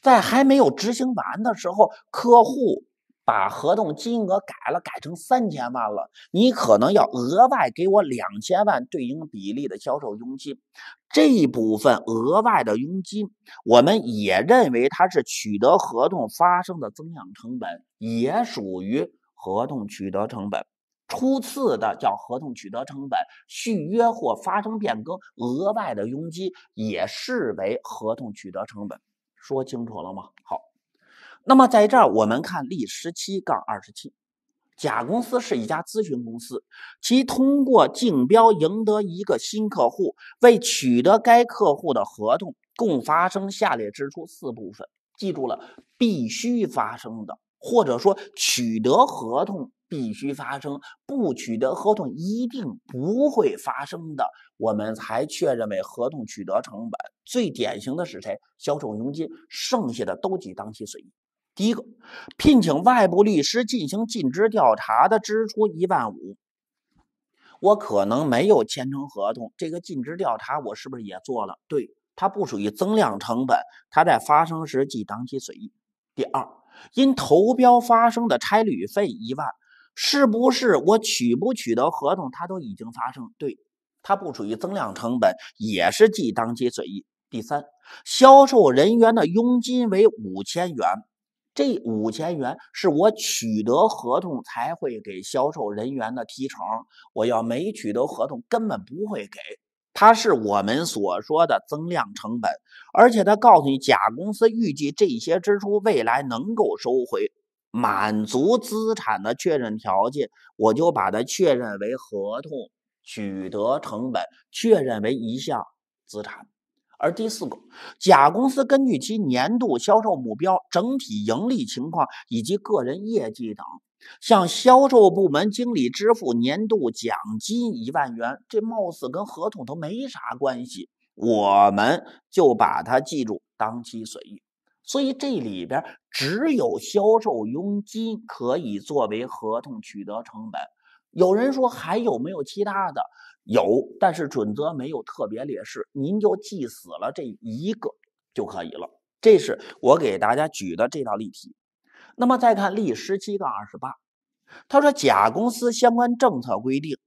在还没有执行完的时候，客户。把合同金额改了，改成三千万了，你可能要额外给我两千万对应比例的销售佣金。这一部分额外的佣金，我们也认为它是取得合同发生的增量成本，也属于合同取得成本。初次的叫合同取得成本，续约或发生变更，额外的佣金也视为合同取得成本。说清楚了吗？好。那么在这儿，我们看例十七杠二十七，甲公司是一家咨询公司，其通过竞标赢得一个新客户，为取得该客户的合同，共发生下列支出四部分。记住了，必须发生的，或者说取得合同必须发生，不取得合同一定不会发生的，我们才确认为合同取得成本。最典型的是谁？销售佣金，剩下的都记当期损益。第一个，聘请外部律师进行尽职调查的支出一万五，我可能没有签成合同，这个尽职调查我是不是也做了？对，它不属于增量成本，它在发生时记当期损益。第二，因投标发生的差旅费一万，是不是我取不取得合同，它都已经发生？对，它不属于增量成本，也是计当期损益。第三，销售人员的佣金为五千元。这五千元是我取得合同才会给销售人员的提成，我要没取得合同根本不会给。它是我们所说的增量成本，而且它告诉你，甲公司预计这些支出未来能够收回，满足资产的确认条件，我就把它确认为合同取得成本，确认为一项资产。而第四个，甲公司根据其年度销售目标、整体盈利情况以及个人业绩等，向销售部门经理支付年度奖金一万元。这貌似跟合同都没啥关系，我们就把它记住当期损益。所以这里边只有销售佣金可以作为合同取得成本。有人说还有没有其他的？有，但是准则没有特别列示，您就记死了这一个就可以了。这是我给大家举的这道例题。那么再看例十七杠二十八，他说甲公司相关政策规定，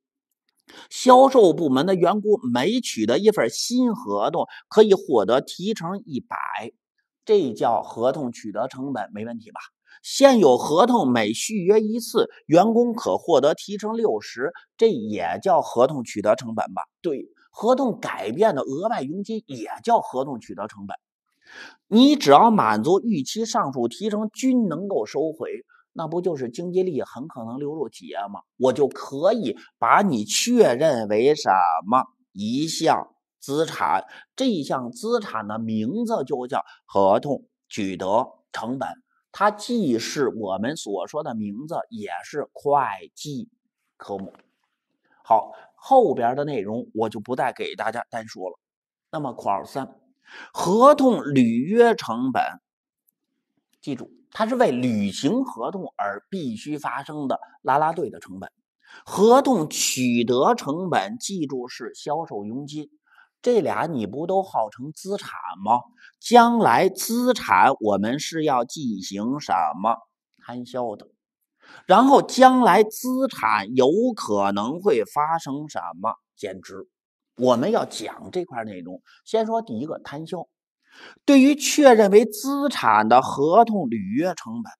销售部门的员工每取得一份新合同，可以获得提成一百，这叫合同取得成本，没问题吧？现有合同每续约一次，员工可获得提成六十，这也叫合同取得成本吧？对，合同改变的额外佣金也叫合同取得成本。你只要满足预期上述提成均能够收回，那不就是经济利益很可能流入企业吗？我就可以把你确认为什么一项资产？这项资产的名字就叫合同取得成本。它既是我们所说的名字，也是会计科目。好，后边的内容我就不再给大家单说了。那么，括号三，合同履约成本，记住，它是为履行合同而必须发生的拉拉队的成本。合同取得成本，记住是销售佣金。这俩你不都号称资产吗？将来资产我们是要进行什么摊销的？然后将来资产有可能会发生什么减值？我们要讲这块内容。先说第一个摊销，对于确认为资产的合同履约成本、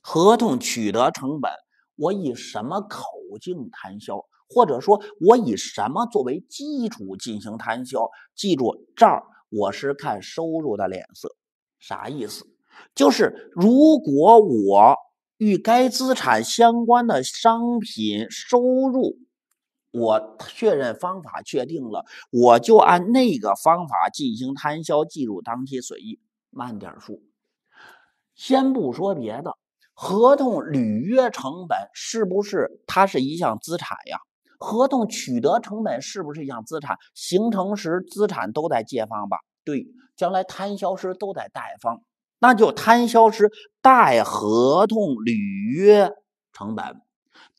合同取得成本，我以什么口径摊销？或者说，我以什么作为基础进行摊销？记住，这儿我是看收入的脸色，啥意思？就是如果我与该资产相关的商品收入，我确认方法确定了，我就按那个方法进行摊销，计入当期损益。慢点数，先不说别的，合同履约成本是不是它是一项资产呀？合同取得成本是不是一项资产？形成时资产都在借方吧？对，将来摊销时都在贷方，那就摊销时贷合同履约成本，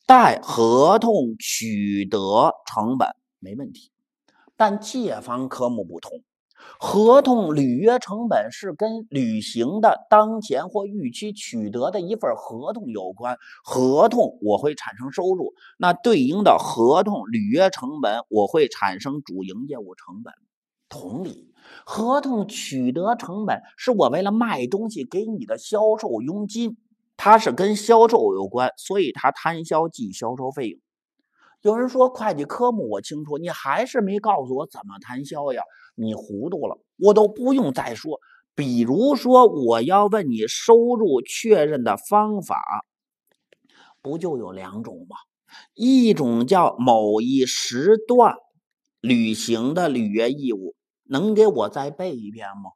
贷合同取得成本没问题，但借方科目不同。合同履约成本是跟履行的当前或预期取得的一份合同有关，合同我会产生收入，那对应的合同履约成本我会产生主营业务成本。同理，合同取得成本是我为了卖东西给你的销售佣金，它是跟销售有关，所以它摊销计销售费用。有人说会计科目我清楚，你还是没告诉我怎么摊销呀？你糊涂了，我都不用再说。比如说，我要问你收入确认的方法，不就有两种吗？一种叫某一时段履行的履约义务，能给我再背一遍吗？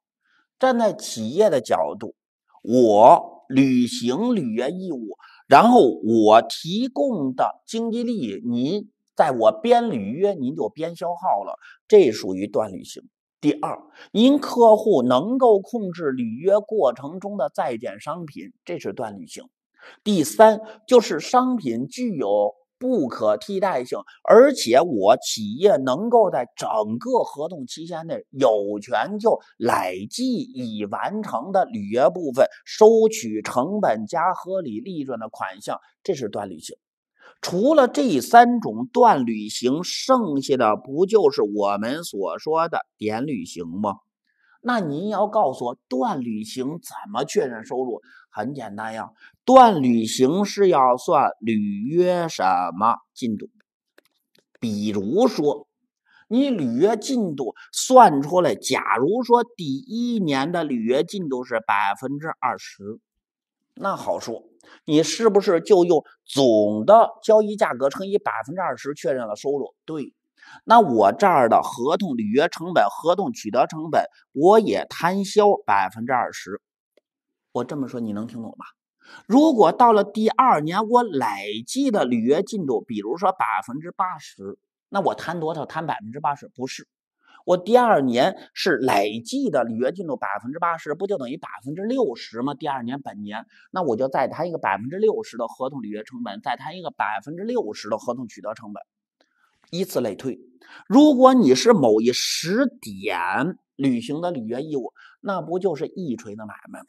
站在企业的角度，我履行履约义务，然后我提供的经济利益，您。在我边履约，您就边消耗了，这属于断履行。第二，您客户能够控制履约过程中的在建商品，这是断履行。第三，就是商品具有不可替代性，而且我企业能够在整个合同期限内有权就累计已完成的履约部分收取成本加合理利润的款项，这是断履行。除了这三种断履行，剩下的不就是我们所说的点履行吗？那您要告诉我，断履行怎么确认收入？很简单呀，断履行是要算履约什么进度？比如说，你履约进度算出来，假如说第一年的履约进度是百分之二十。那好说，你是不是就用总的交易价格乘以百分之二十确认了收入？对，那我这儿的合同履约成本、合同取得成本，我也摊销百分之二十。我这么说你能听懂吗？如果到了第二年，我累计的履约进度，比如说百分之八十，那我摊多少？摊百分之八十？不是。我第二年是累计的履约进度百分之八十，不就等于百分之六十吗？第二年本年，那我就再摊一个百分之六十的合同履约成本，再摊一个百分之六十的合同取得成本，以此类推。如果你是某一时点履行的履约义务，那不就是一锤的买卖吗？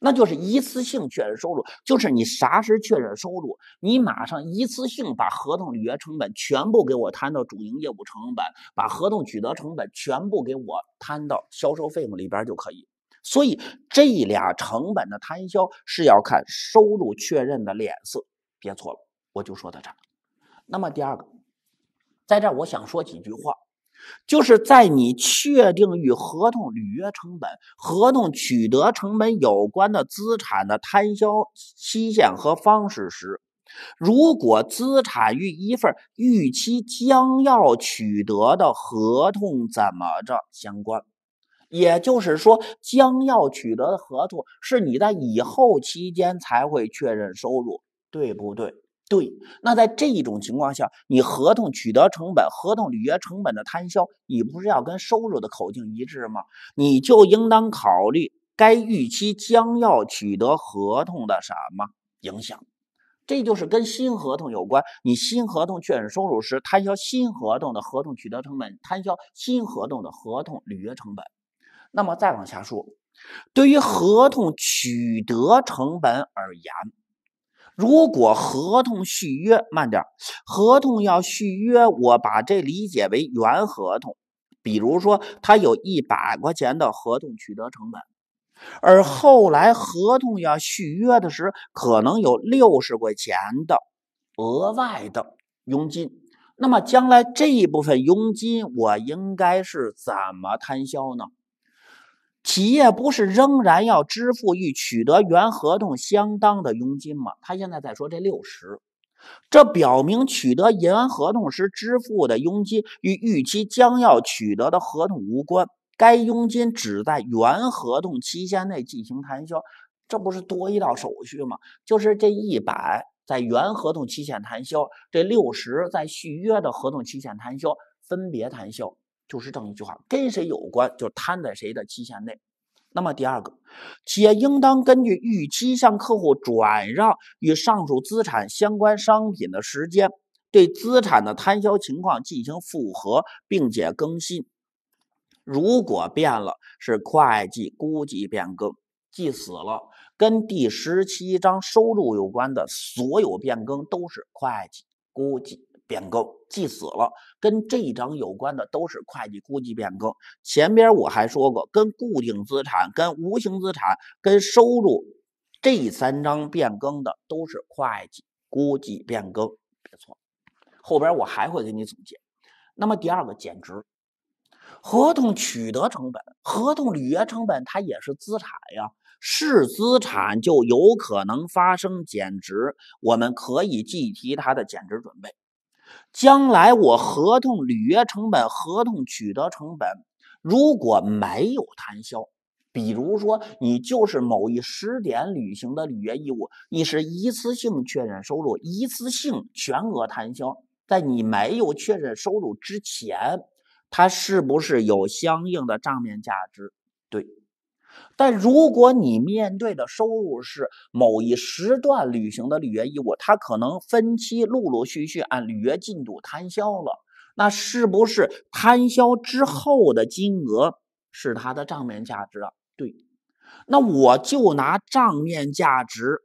那就是一次性确认收入，就是你啥时确认收入，你马上一次性把合同履约成本全部给我摊到主营业务成本，把合同取得成本全部给我摊到销售费用里边就可以。所以这俩成本的摊销是要看收入确认的脸色，别错了，我就说到这儿。那么第二个，在这我想说几句话。就是在你确定与合同履约成本、合同取得成本有关的资产的摊销期限和方式时，如果资产与一份预期将要取得的合同怎么着相关，也就是说，将要取得的合同是你在以后期间才会确认收入，对不对？对，那在这种情况下，你合同取得成本、合同履约成本的摊销，你不是要跟收入的口径一致吗？你就应当考虑该预期将要取得合同的什么影响？这就是跟新合同有关。你新合同确认收入时，摊销新合同的合同取得成本，摊销新合同的合同履约成本。那么再往下说，对于合同取得成本而言，如果合同续约，慢点，合同要续约，我把这理解为原合同。比如说，他有一百块钱的合同取得成本。而后来合同要续约的时，可能有六十块钱的额外的佣金。那么将来这一部分佣金，我应该是怎么摊销呢？企业不是仍然要支付与取得原合同相当的佣金吗？他现在在说这六十，这表明取得原合同时支付的佣金与预期将要取得的合同无关。该佣金只在原合同期限内进行摊销，这不是多一道手续吗？就是这一百在原合同期限摊销，这六十在续约的合同期限摊销，分别摊销，就是这么一句话，跟谁有关就摊在谁的期限内。那么第二个，企业应当根据预期向客户转让与上述资产相关商品的时间，对资产的摊销情况进行复核，并且更新。如果变了，是会计估计变更，记死了。跟第十七章收入有关的所有变更都是会计估计变更，记死了。跟这一章有关的都是会计估计变更。前边我还说过，跟固定资产、跟无形资产、跟收入这三章变更的都是会计估计变更，别错。后边我还会给你总结。那么第二个减值。合同取得成本、合同履约成本，它也是资产呀，是资产就有可能发生减值，我们可以计提它的减值准备。将来我合同履约成本、合同取得成本如果没有摊销，比如说你就是某一时点履行的履约义务，你是一次性确认收入，一次性全额摊销，在你没有确认收入之前。它是不是有相应的账面价值？对，但如果你面对的收入是某一时段履行的履约义务，它可能分期陆陆续续按履约进度摊销了，那是不是摊销之后的金额是它的账面价值啊？对，那我就拿账面价值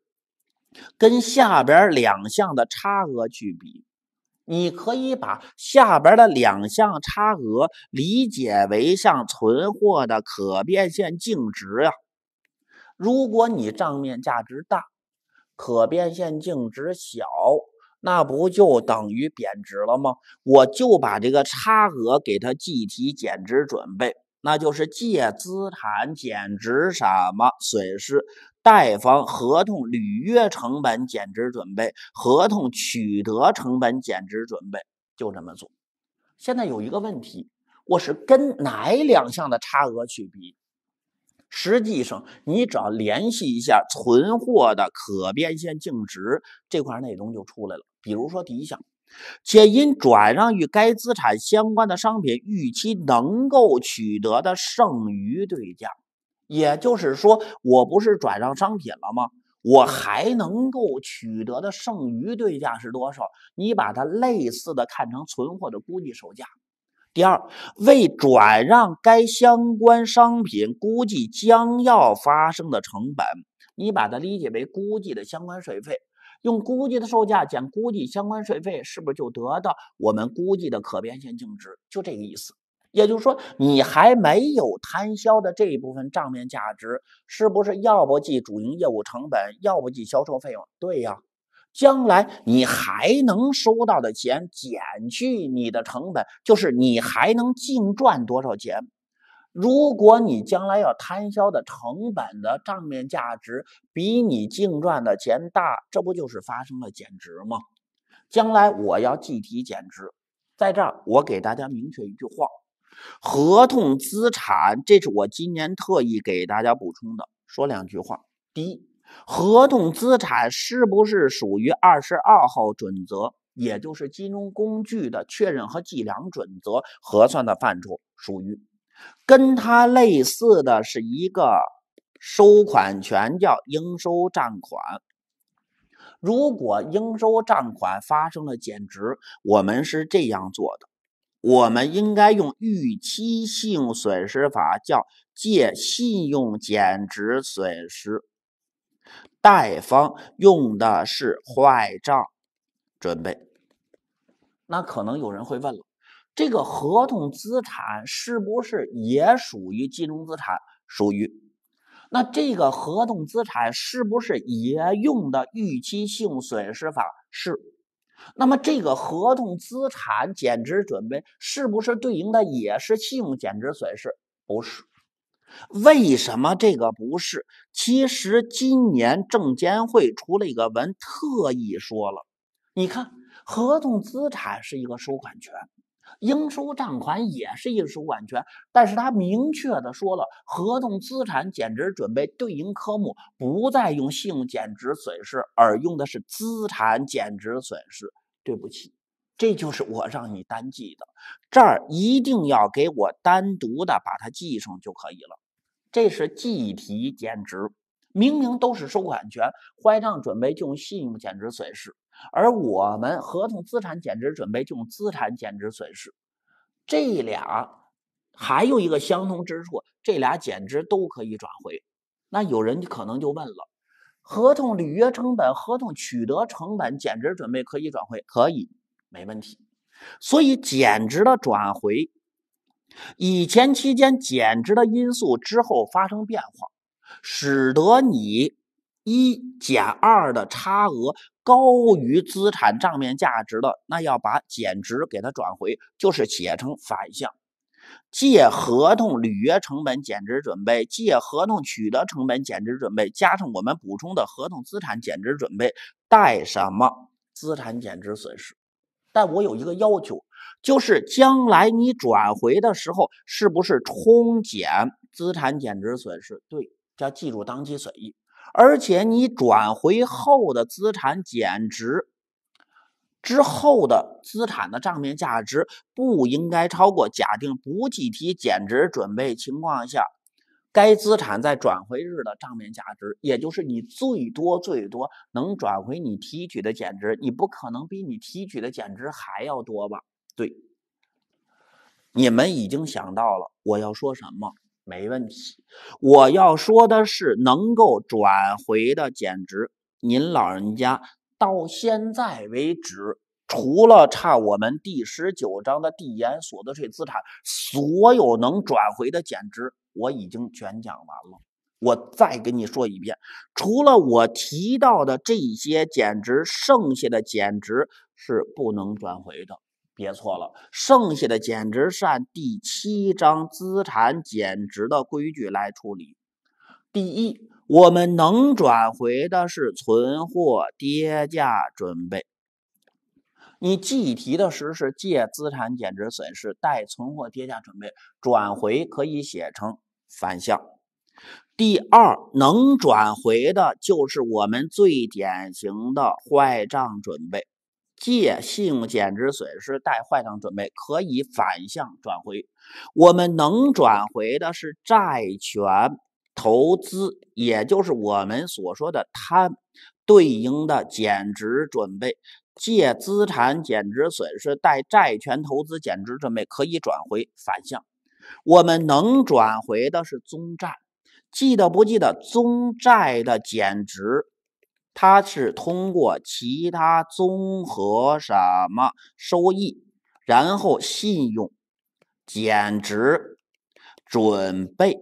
跟下边两项的差额去比。你可以把下边的两项差额理解为像存货的可变现净值呀。如果你账面价值大，可变现净值小，那不就等于贬值了吗？我就把这个差额给它计提减值准备，那就是借资产减值什么损失。贷方合同履约成本减值准备，合同取得成本减值准备，就这么做。现在有一个问题，我是跟哪两项的差额去比？实际上，你只要联系一下存货的可变现净值这块内容就出来了。比如说第一项，且因转让与该资产相关的商品预期能够取得的剩余对价。也就是说，我不是转让商品了吗？我还能够取得的剩余对价是多少？你把它类似的看成存货的估计售价。第二，为转让该相关商品估计将要发生的成本，你把它理解为估计的相关税费。用估计的售价减估计相关税费，是不是就得到我们估计的可变现净值？就这个意思。也就是说，你还没有摊销的这一部分账面价值，是不是要不计主营业务成本，要不计销售费用？对呀，将来你还能收到的钱减去你的成本，就是你还能净赚多少钱？如果你将来要摊销的成本的账面价值比你净赚的钱大，这不就是发生了减值吗？将来我要计提减值，在这儿我给大家明确一句话。合同资产，这是我今年特意给大家补充的。说两句话：第一，合同资产是不是属于二十二号准则，也就是金融工具的确认和计量准则核算的范畴？属于。跟它类似的是一个收款权，叫应收账款。如果应收账款发生了减值，我们是这样做的：我们应该用预期性损失法，叫借信用减值损失。贷方用的是坏账准备。那可能有人会问了，这个合同资产是不是也属于金融资产？属于。那这个合同资产是不是也用的预期性损失法？是。那么这个合同资产减值准备是不是对应的也是信用减值损失？不是。为什么这个不是？其实今年证监会出了一个文，特意说了，你看，合同资产是一个收款权。应收账款也是一个收款权，但是他明确的说了，合同资产减值准备对应科目不再用信用减值损失，而用的是资产减值损失。对不起，这就是我让你单记的，这儿一定要给我单独的把它记上就可以了。这是计提减值，明明都是收款权，坏账准备就用信用减值损失。而我们合同资产减值准备就用资产减值损失，这俩还有一个相同之处，这俩减值都可以转回。那有人可能就问了：合同履约成本、合同取得成本减值准备可以转回？可以，没问题。所以减值的转回，以前期间减值的因素之后发生变化，使得你。一减二的差额高于资产账面价值的，那要把减值给它转回，就是写成反向。借合同履约成本减值准备，借合同取得成本减值准备，加上我们补充的合同资产减值准备，带什么资产减值损失？但我有一个要求，就是将来你转回的时候，是不是冲减资产减值损失？对，要记住当期损益。而且你转回后的资产减值之后的资产的账面价值不应该超过假定不计提减值准备情况下该资产在转回日的账面价值，也就是你最多最多能转回你提取的减值，你不可能比你提取的减值还要多吧？对，你们已经想到了我要说什么。没问题，我要说的是能够转回的减值。您老人家到现在为止，除了差我们第十九章的递延所得税资产，所有能转回的减值我已经全讲完了。我再跟你说一遍，除了我提到的这些减值，剩下的减值是不能转回的。别错了，剩下的减值是按第七章资产减值的规矩来处理。第一，我们能转回的是存货跌价准备。你计提的时是借资产减值损失贷存货跌价准备，转回可以写成反向。第二，能转回的就是我们最典型的坏账准备。借信用减值损失贷坏账准备可以反向转回，我们能转回的是债权投资，也就是我们所说的摊对应的减值准备。借资产减值损失贷债权投资减值准备可以转回反向，我们能转回的是宗债，记得不记得宗债的减值？它是通过其他综合什么收益，然后信用减值准备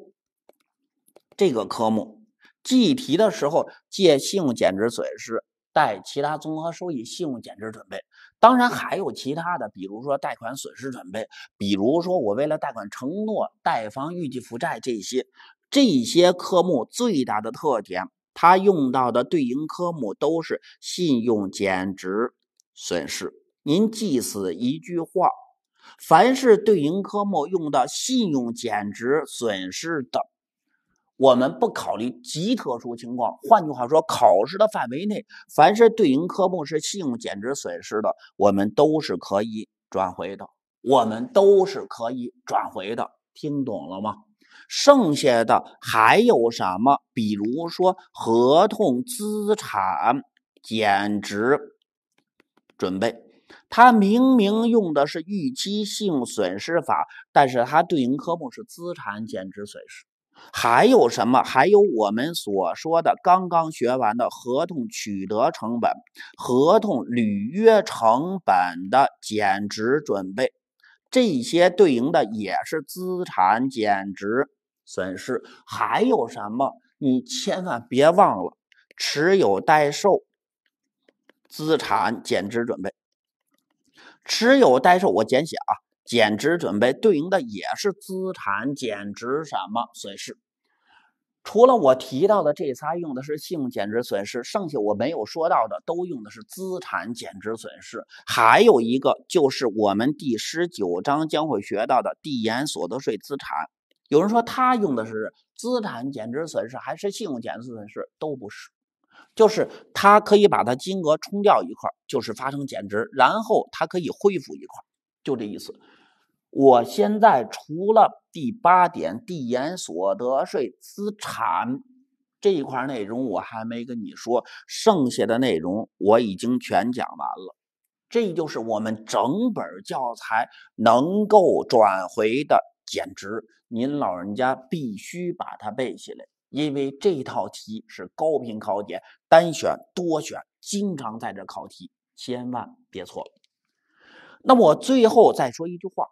这个科目计提的时候，借信用减值损失贷其他综合收益信用减值准备。当然还有其他的，比如说贷款损失准备，比如说我为了贷款承诺贷方预计负债这些这些科目最大的特点。他用到的对应科目都是信用减值损失。您记死一句话：凡是对应科目用到信用减值损失的，我们不考虑极特殊情况。换句话说，考试的范围内，凡是对应科目是信用减值损失的，我们都是可以转回的。我们都是可以转回的，听懂了吗？剩下的还有什么？比如说合同资产减值准备。它明明用的是预期性损失法，但是它对应科目是资产减值损失。还有什么？还有我们所说的刚刚学完的合同取得成本、合同履约成本的减值准备，这些对应的也是资产减值损失。还有什么？你千万别忘了持有待售资产减值准备。持有待售，我简写啊。减值准备对应的也是资产减值什么损失？除了我提到的这仨用的是性减值损失，剩下我没有说到的都用的是资产减值损失。还有一个就是我们第十九章将会学到的递延所得税资产。有人说他用的是资产减值损失还是信用减值损失？都不是，就是他可以把它金额冲掉一块，就是发生减值，然后它可以恢复一块，就这意思。我现在除了第八点递延所得税资产这一块内容，我还没跟你说，剩下的内容我已经全讲完了。这就是我们整本教材能够转回的减值，您老人家必须把它背下来，因为这套题是高频考点，单选多选，经常在这考题，千万别错。那么我最后再说一句话。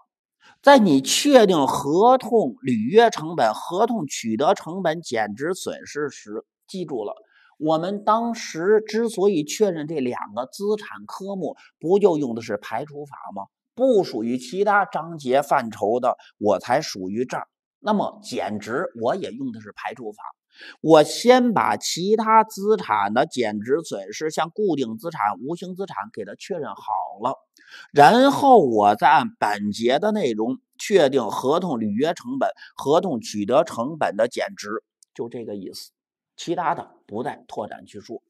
在你确定合同履约成本、合同取得成本减值损失时，记住了，我们当时之所以确认这两个资产科目，不就用的是排除法吗？不属于其他章节范畴的，我才属于这儿。那么减值，我也用的是排除法。我先把其他资产的减值损失，像固定资产、无形资产，给它确认好了，然后我再按本节的内容确定合同履约成本、合同取得成本的减值，就这个意思。其他的不再拓展去说。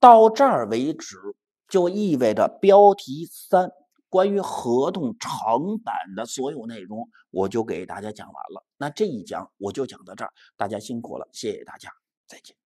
到这儿为止，就意味着标题三。关于合同成本的所有内容，我就给大家讲完了。那这一讲我就讲到这儿，大家辛苦了，谢谢大家，再见。